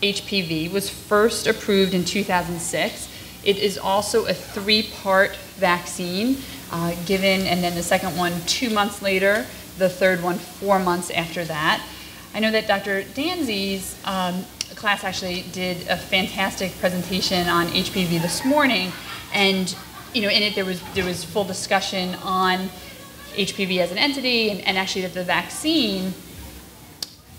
HPV was first approved in 2006. It is also a three part vaccine uh, given, and then the second one two months later, the third one four months after that. I know that Dr. Danzy's um, class actually did a fantastic presentation on HPV this morning, and you know, in it there was there was full discussion on HPV as an entity, and, and actually that the vaccine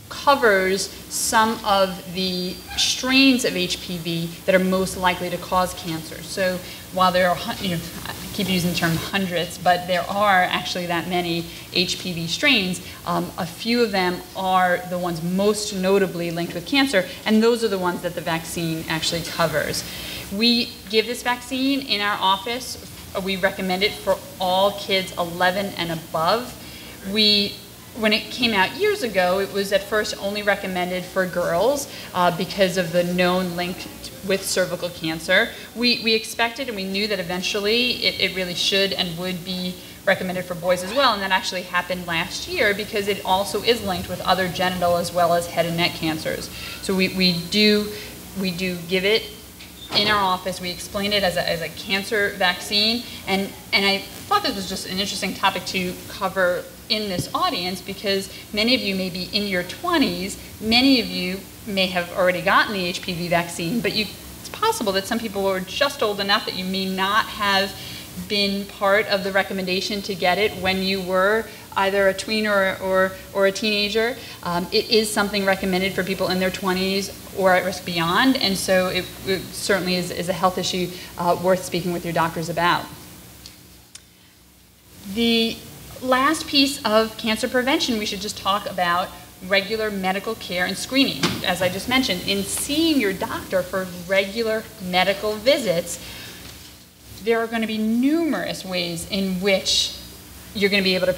covers some of the strains of HPV that are most likely to cause cancer. So while there are, you know, I keep using the term hundreds, but there are actually that many HPV strains, um, a few of them are the ones most notably linked with cancer, and those are the ones that the vaccine actually covers. We give this vaccine in our office. We recommend it for all kids 11 and above. We when it came out years ago, it was at first only recommended for girls uh, because of the known link with cervical cancer. We, we expected and we knew that eventually it, it really should and would be recommended for boys as well, and that actually happened last year because it also is linked with other genital as well as head and neck cancers. So we, we do we do give it in our office. We explain it as a, as a cancer vaccine, and and I thought this was just an interesting topic to cover in this audience because many of you may be in your 20s, many of you may have already gotten the HPV vaccine, but you, it's possible that some people are just old enough that you may not have been part of the recommendation to get it when you were either a tween or, or, or a teenager. Um, it is something recommended for people in their 20s or at risk beyond, and so it, it certainly is, is, a health issue uh, worth speaking with your doctors about. The last piece of cancer prevention, we should just talk about regular medical care and screening. As I just mentioned, in seeing your doctor for regular medical visits, there are going to be numerous ways in which you're going to be able to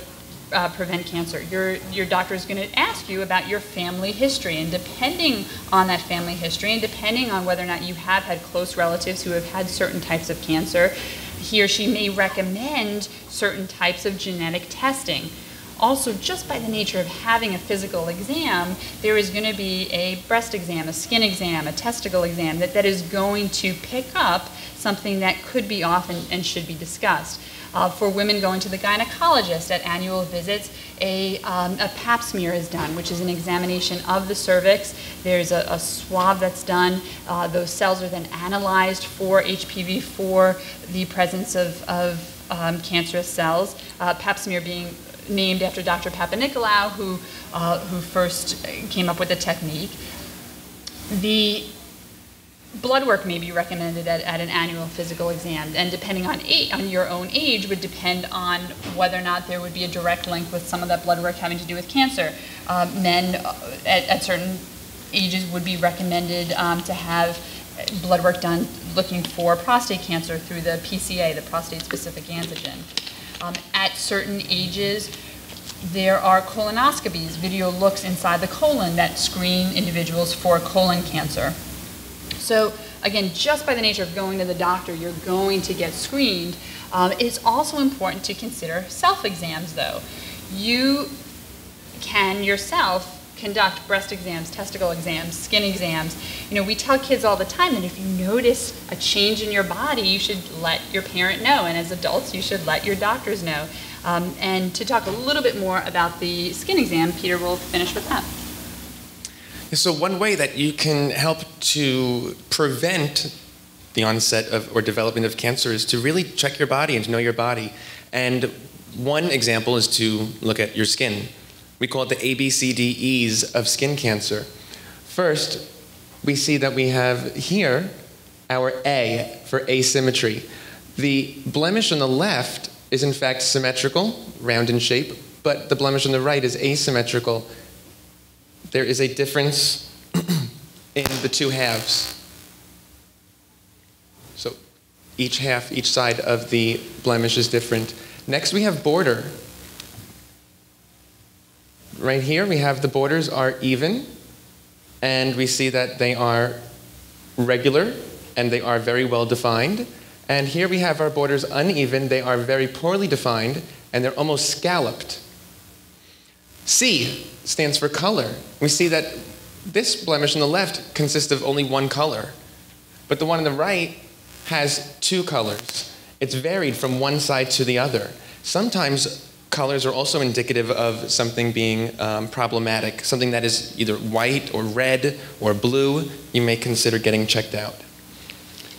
uh, prevent cancer. Your, your doctor is going to ask you about your family history, and depending on that family history, and depending on whether or not you have had close relatives who have had certain types of cancer, he or she may recommend certain types of genetic testing. Also, just by the nature of having a physical exam, there is going to be a breast exam, a skin exam, a testicle exam that, that is going to pick up something that could be off and, and should be discussed. Uh, for women going to the gynecologist at annual visits, a, um, a pap smear is done, which is an examination of the cervix. There's a, a swab that's done. Uh, those cells are then analyzed for HPV for the presence of, of um, cancerous cells. Uh, pap smear being named after Dr. Papanicolaou, who, uh, who first came up with the technique. The blood work may be recommended at, at an annual physical exam, and depending on, on your own age would depend on whether or not there would be a direct link with some of that blood work having to do with cancer. Um, men uh, at, at, certain ages would be recommended um, to have blood work done looking for prostate cancer through the PSA, the prostate-specific antigen. Um, at certain ages, there are colonoscopies, video looks inside the colon that screen individuals for colon cancer. So again, just by the nature of going to the doctor, you're going to get screened. Um, it's also important to consider self-exams though. You can yourself conduct breast exams, testicle exams, skin exams. You know, we tell kids all the time that if you notice a change in your body, you should let your parent know. And as adults, you should let your doctors know. Um, and to talk a little bit more about the skin exam, Peter will finish with that. So, one way that you can help to prevent the onset of or development of cancer is to really check your body and to know your body. And one example is to look at your skin. We call it the ABCDEs of skin cancer. First, we see that we have here our A for asymmetry. The blemish on the left is in fact symmetrical, round in shape, but the blemish on the right is asymmetrical. There is a difference in the two halves. So each half, each side of the blemish is different. Next, we have border. Right here, we have the borders are even, and we see that they are regular and they are very well defined. And here we have our borders uneven, they are very poorly defined, and they're almost scalloped. C stands for color. We see that this blemish on the left consists of only one color, but the one on the right has two colors. It's varied from one side to the other. Sometimes colors are also indicative of something being um, problematic, something that is either white or red or blue. You may consider getting checked out.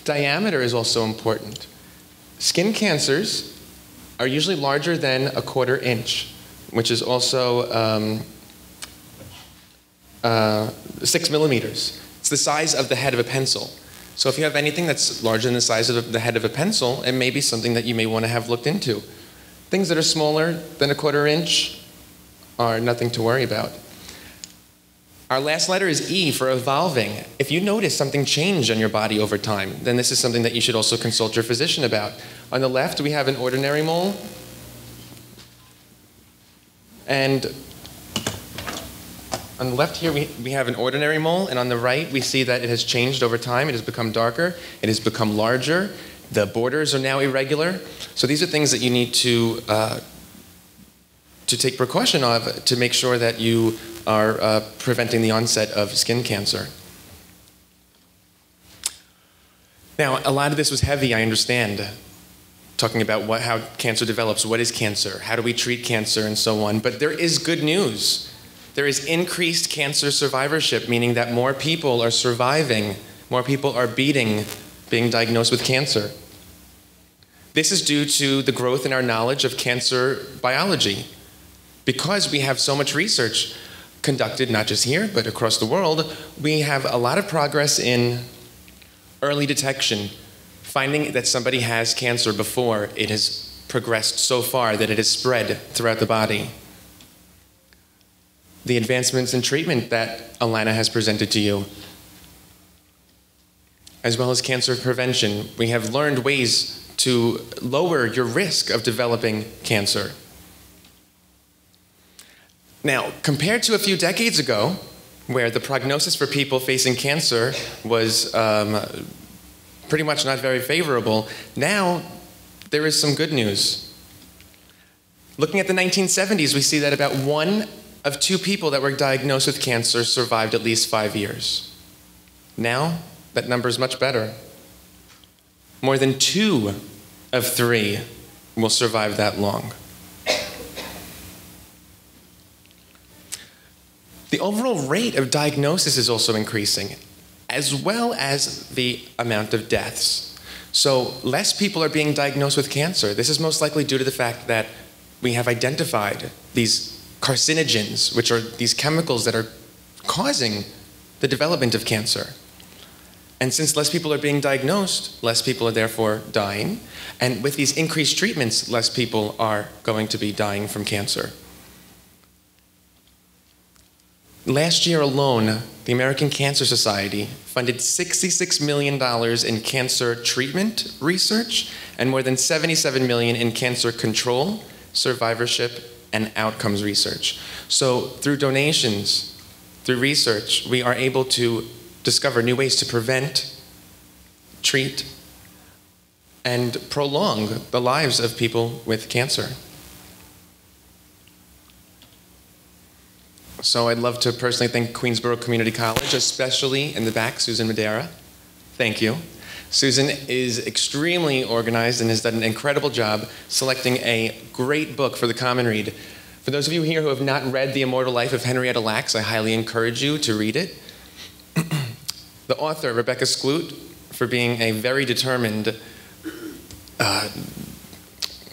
Diameter is also important. Skin cancers are usually larger than a quarter inch, which is also um, uh, six millimeters. It's the size of the head of a pencil. So if you have anything that's larger than the size of the head of a pencil, it may be something that you may want to have looked into. Things that are smaller than a quarter inch are nothing to worry about. Our last letter is E for evolving. If you notice something change on your body over time, then this is something that you should also consult your physician about. On the left, we have an ordinary mole. And on the left here, we, we have an ordinary mole, and on the right, we see that it has changed over time. It has become darker, it has become larger, the borders are now irregular. So these are things that you need to, uh, to take precaution of to make sure that you are uh, preventing the onset of skin cancer. Now, a lot of this was heavy, I understand, talking about what, how cancer develops, what is cancer, how do we treat cancer, and so on. But there is good news. There is increased cancer survivorship, meaning that more people are surviving, more people are beating being diagnosed with cancer. This is due to the growth in our knowledge of cancer biology. Because we have so much research conducted, not just here, but across the world, we have a lot of progress in early detection, finding that somebody has cancer before it has progressed so far that it has spread throughout the body. The advancements in treatment that Alana has presented to you as well as cancer prevention. We have learned ways to lower your risk of developing cancer. Now, compared to a few decades ago, where the prognosis for people facing cancer was um, pretty much not very favorable, now there is some good news. Looking at the 1970s, we see that about one of two people that were diagnosed with cancer survived at least five years. Now, that number is much better. More than two of three will survive that long. The overall rate of diagnosis is also increasing, as well as the amount of deaths. So, less people are being diagnosed with cancer. This is most likely due to the fact that we have identified these carcinogens, which are these chemicals that are causing the development of cancer. And since less people are being diagnosed, less people are therefore dying. And with these increased treatments, less people are going to be dying from cancer. Last year alone, the American Cancer Society funded $66 million in cancer treatment research and more than 77 million in cancer control, survivorship, and outcomes research. So, through donations, through research, we are able to discover new ways to prevent, treat, and prolong the lives of people with cancer. So I'd love to personally thank Queensborough Community College, especially in the back, Susan Madera. Thank you. Susan is extremely organized and has done an incredible job selecting a great book for the Common Read For those of you here who have not read The Immortal Life of Henrietta Lacks, I highly encourage you to read it. the author, Rebecca Skloot, for being a very determined, uh,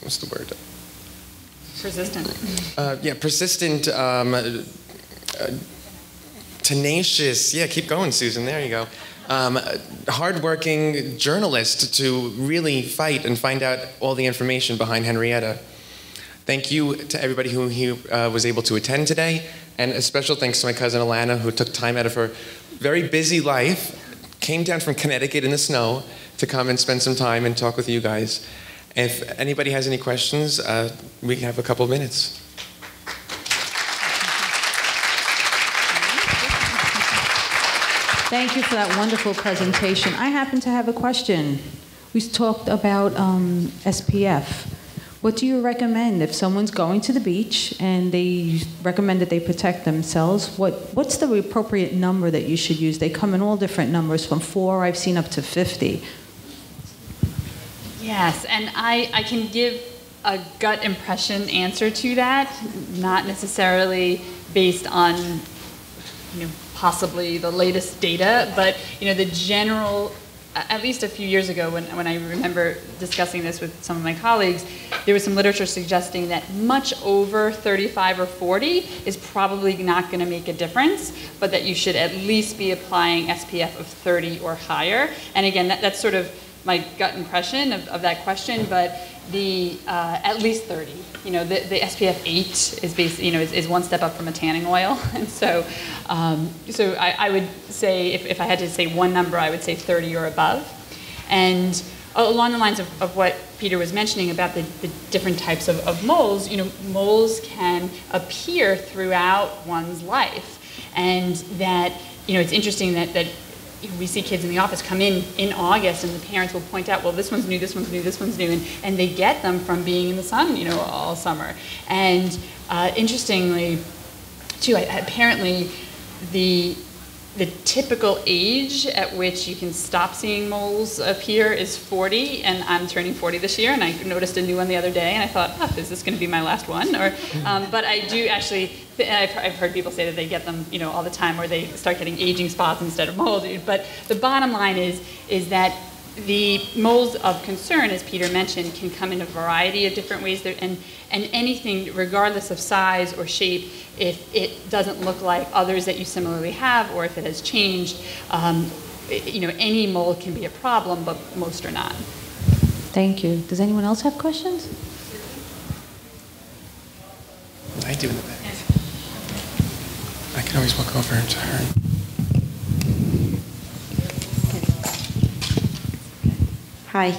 what's the word? Persistent. Uh, yeah, persistent, um, uh, tenacious. Yeah, keep going, Susan. There you go. Um, hardworking journalist to really fight and find out all the information behind Henrietta. Thank you to everybody who he, uh, was able to attend today, and a special thanks to my cousin Alana, who took time out of her very busy life, came down from Connecticut in the snow to come and spend some time and talk with you guys. If anybody has any questions, uh, we have a couple minutes. Thank you for that wonderful presentation. I happen to have a question. We talked about um, SPF. What do you recommend if someone's going to the beach and they recommend that they protect themselves? What, what's the appropriate number that you should use? They come in all different numbers, from four, I've seen up to 50. Yes, and I, I can give a gut impression answer to that, not necessarily based on you know, possibly the latest data, but you know, the general, at least a few years ago when, when I remember discussing this with some of my colleagues, there was some literature suggesting that much over 35 or 40 is probably not going to make a difference, but that you should at least be applying SPF of 30 or higher. And again, that, that's sort of my gut impression of, of that question, but the uh, at least 30. You know, the, the SPF 8 is based, you know, is, is one step up from a tanning oil, and so, um, so I, I, would say if, if I had to say one number, I would say 30 or above, and along the lines of, of what Peter was mentioning about the, the different types of, of moles, you know, moles can appear throughout one's life, and that you know, it's interesting that, that we see kids in the office come in in August and the parents will point out, well, this one's new, this one's new, this one's new, and, and they get them from being in the sun, you know, all summer. And uh, interestingly, too, apparently the the typical age at which you can stop seeing moles appear is 40, and I'm turning 40 this year, and I noticed a new one the other day, and I thought, oh, is this going to be my last one? Or, um, but I do actually, I've, heard people say that they get them, you know, all the time, where they start getting aging spots instead of mold. But the bottom line is, is that the moles of concern, as Peter mentioned, can come in a variety of different ways, there, and, and anything, regardless of size or shape, if it doesn't look like others that you similarly have, or if it has changed, um, you know, any mole can be a problem, but most are not. Thank you. Does anyone else have questions? I do in the back. I can always walk over to her. Hi.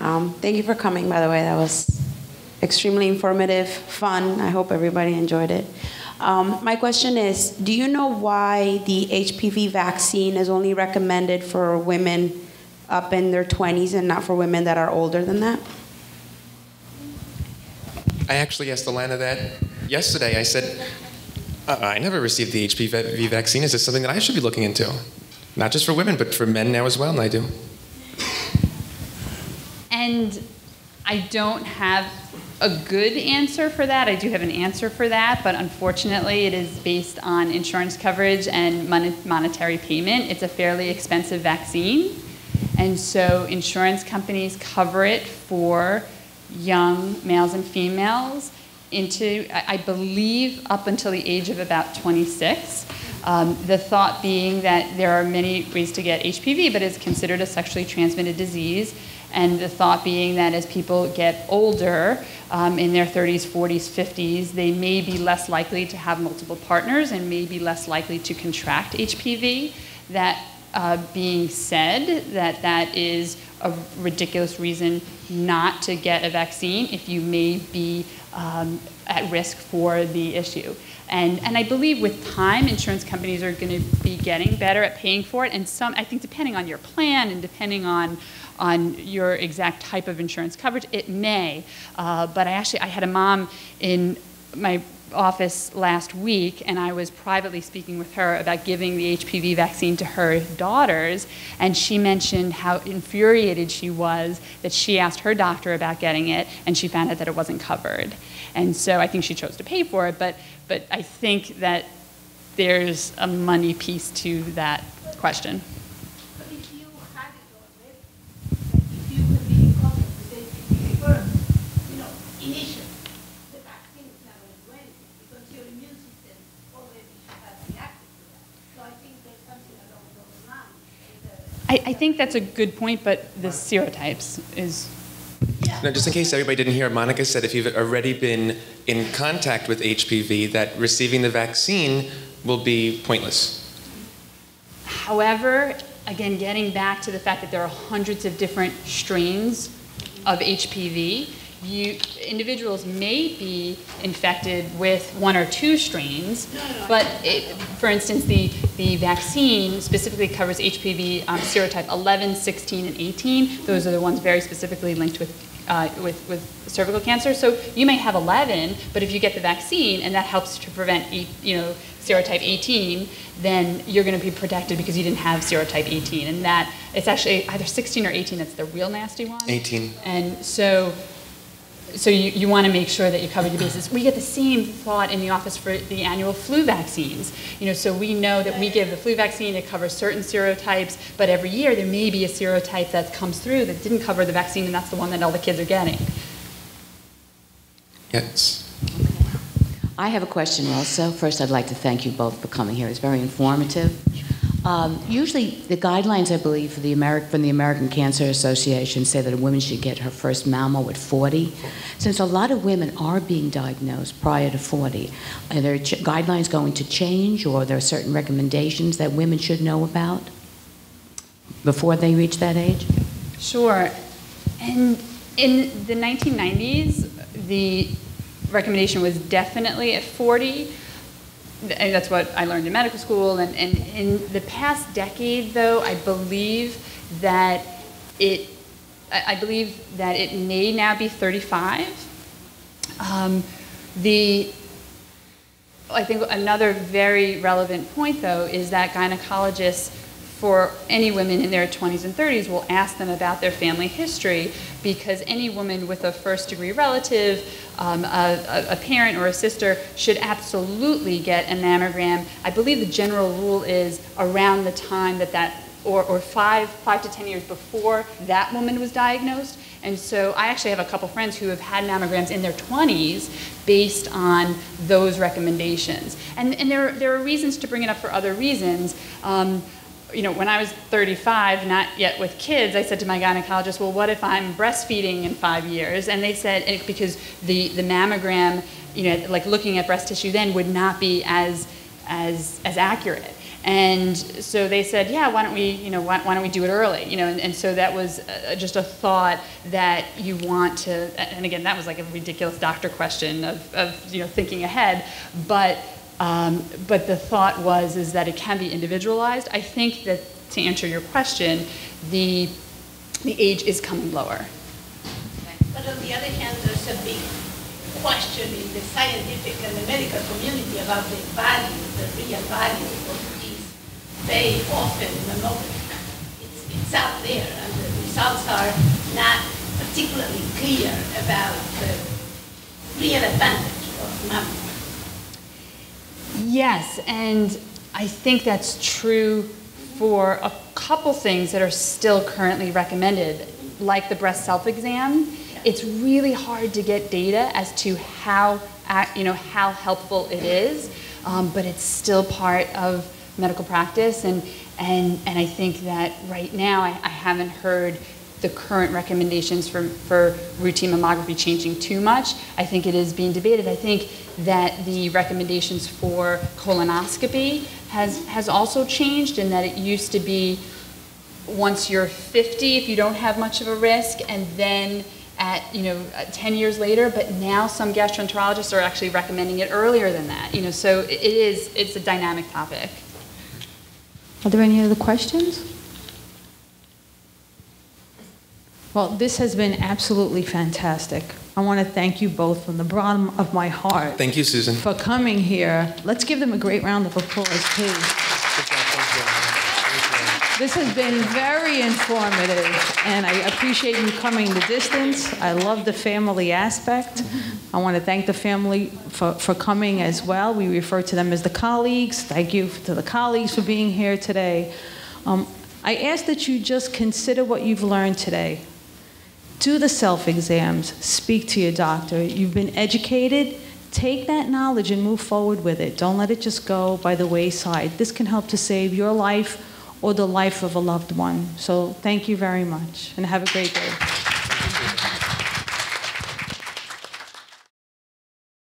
Um, thank you for coming, by the way. That was extremely informative, fun. I hope everybody enjoyed it. Um, my question is Do you know why the HPV vaccine is only recommended for women up in their 20s and not for women that are older than that? I actually asked Alana that yesterday. I said, uh, I never received the HPV vaccine. Is this something that I should be looking into? Not just for women, but for men now as well, and I do. And I don't have a good answer for that. I do have an answer for that, but unfortunately, it is based on insurance coverage and monetary payment. It's a fairly expensive vaccine, and so insurance companies cover it for young males and females into, I believe, up until the age of about 26. Um, the thought being that there are many ways to get HPV, but it's considered a sexually transmitted disease and the thought being that as people get older, um, in their 30s, 40s, 50s, they may be less likely to have multiple partners and may be less likely to contract HPV. That uh, being said, that that is a ridiculous reason not to get a vaccine if you may be um, at risk for the issue. And, and I believe with time, insurance companies are going to be getting better at paying for it. And some, I think, depending on your plan and depending on on your exact type of insurance coverage. It may, uh, but I actually I had a mom in my office last week, and I was privately speaking with her about giving the HPV vaccine to her daughters, and she mentioned how infuriated she was that she asked her doctor about getting it, and she found out that it wasn't covered. And so I think she chose to pay for it, but, but I think that there's a money piece to that question. But if you had it already, like if you have been in contact with HPV first, you know, initially, the vaccine is not going to do anything because your immune system already has reacted to that. So I think there's something along those lines. with the- I, I think that's a good point, but the serotypes is, Now, just in case everybody didn't hear, Monica said if you've already been in contact with HPV, that receiving the vaccine will be pointless. However, again, getting back to the fact that there are hundreds of different strains of HPV, you, individuals may be infected with one or two strains, but it, for instance, the, the vaccine specifically covers HPV um, serotype 11, 16, and 18. Those are the ones very specifically linked with, uh, with, with cervical cancer. So you may have 11, but if you get the vaccine and that helps to prevent, you know, serotype 18, then you're going to be protected because you didn't have serotype 18. And that, it's actually either 16 or 18 that's the real nasty one. 18. And so, so you, you want to make sure that you cover your bases. We get the same thought in the office for the annual flu vaccines. You know, so we know that we give the flu vaccine, it covers certain serotypes, but every year there may be a serotype that comes through that didn't cover the vaccine, and that's the one that all the kids are getting. Yes. I have a question also. First, I'd like to thank you both for coming here. It's very informative. Um, usually, the guidelines, I believe, for the from the American Cancer Association say that a woman should get her first mammo at 40. Since a lot of women are being diagnosed prior to 40, are there guidelines going to change, or are there certain recommendations that women should know about before they reach that age? Sure. And in the 1990s, the recommendation was definitely at 40. And that's what I learned in medical school. And, and in the past decade, though, I believe that it, I believe that it may now be 35. Um, the, I think another very relevant point, though, is that gynecologists for any women in their 20s and 30s will ask them about their family history because any woman with a first degree relative, um, a, a- a parent or a sister should absolutely get a mammogram. I believe the general rule is around the time that that, or, or five, five to 10 years before that woman was diagnosed. And so I actually have a couple friends who have had mammograms in their 20s based on those recommendations. And, and there, there are reasons to bring it up for other reasons. Um, you know, when I was 35, not yet with kids, I said to my gynecologist, well, what if I'm breastfeeding in five years? And they said, and because the, the mammogram, you know, like looking at breast tissue then would not be as, as, as accurate. And so they said, yeah, why don't we, you know, why, why don't we do it early? You know, and, and so that was uh, just a thought that you want to, and again, that was like a ridiculous doctor question of, of you know, thinking ahead. But um, but the thought was is that it can be individualized. I think that to answer your question, the the age is coming lower. But on the other hand, there's a big question in the scientific and the medical community about the value, the real value of these very often mammography. It's, it's out there and the results are not particularly clear about the real advantage of mammogram. Yes, and I think that's true for a couple things that are still currently recommended, like the breast self-exam. It's really hard to get data as to how, you know, how helpful it is, um, but it's still part of medical practice, and, and, and I think that right now I, I haven't heard the current recommendations for, for routine mammography changing too much. I think it is being debated. I think that the recommendations for colonoscopy has, has also changed in that it used to be once you're 50 if you don't have much of a risk and then at you know uh, 10 years later but now some gastroenterologists are actually recommending it earlier than that you know so it it is it's a dynamic topic Are there any other questions? Well, this has been absolutely fantastic. I want to thank you both from the bottom of my heart Thank you, Susan. for coming here. Let's give them a great round of applause, please. This has been very informative, and I appreciate you coming the distance. I love the family aspect. I want to thank the family for, for coming as well. We refer to them as the Coughlins. Thank you to the Coughlins for being here today. Um, I ask that you just consider what you've learned today. Do the self exams, speak to your doctor. You've been educated. Take that knowledge and move forward with it. Don't let it just go by the wayside. This can help to save your life or the life of a loved one. So thank you very much and have a great day.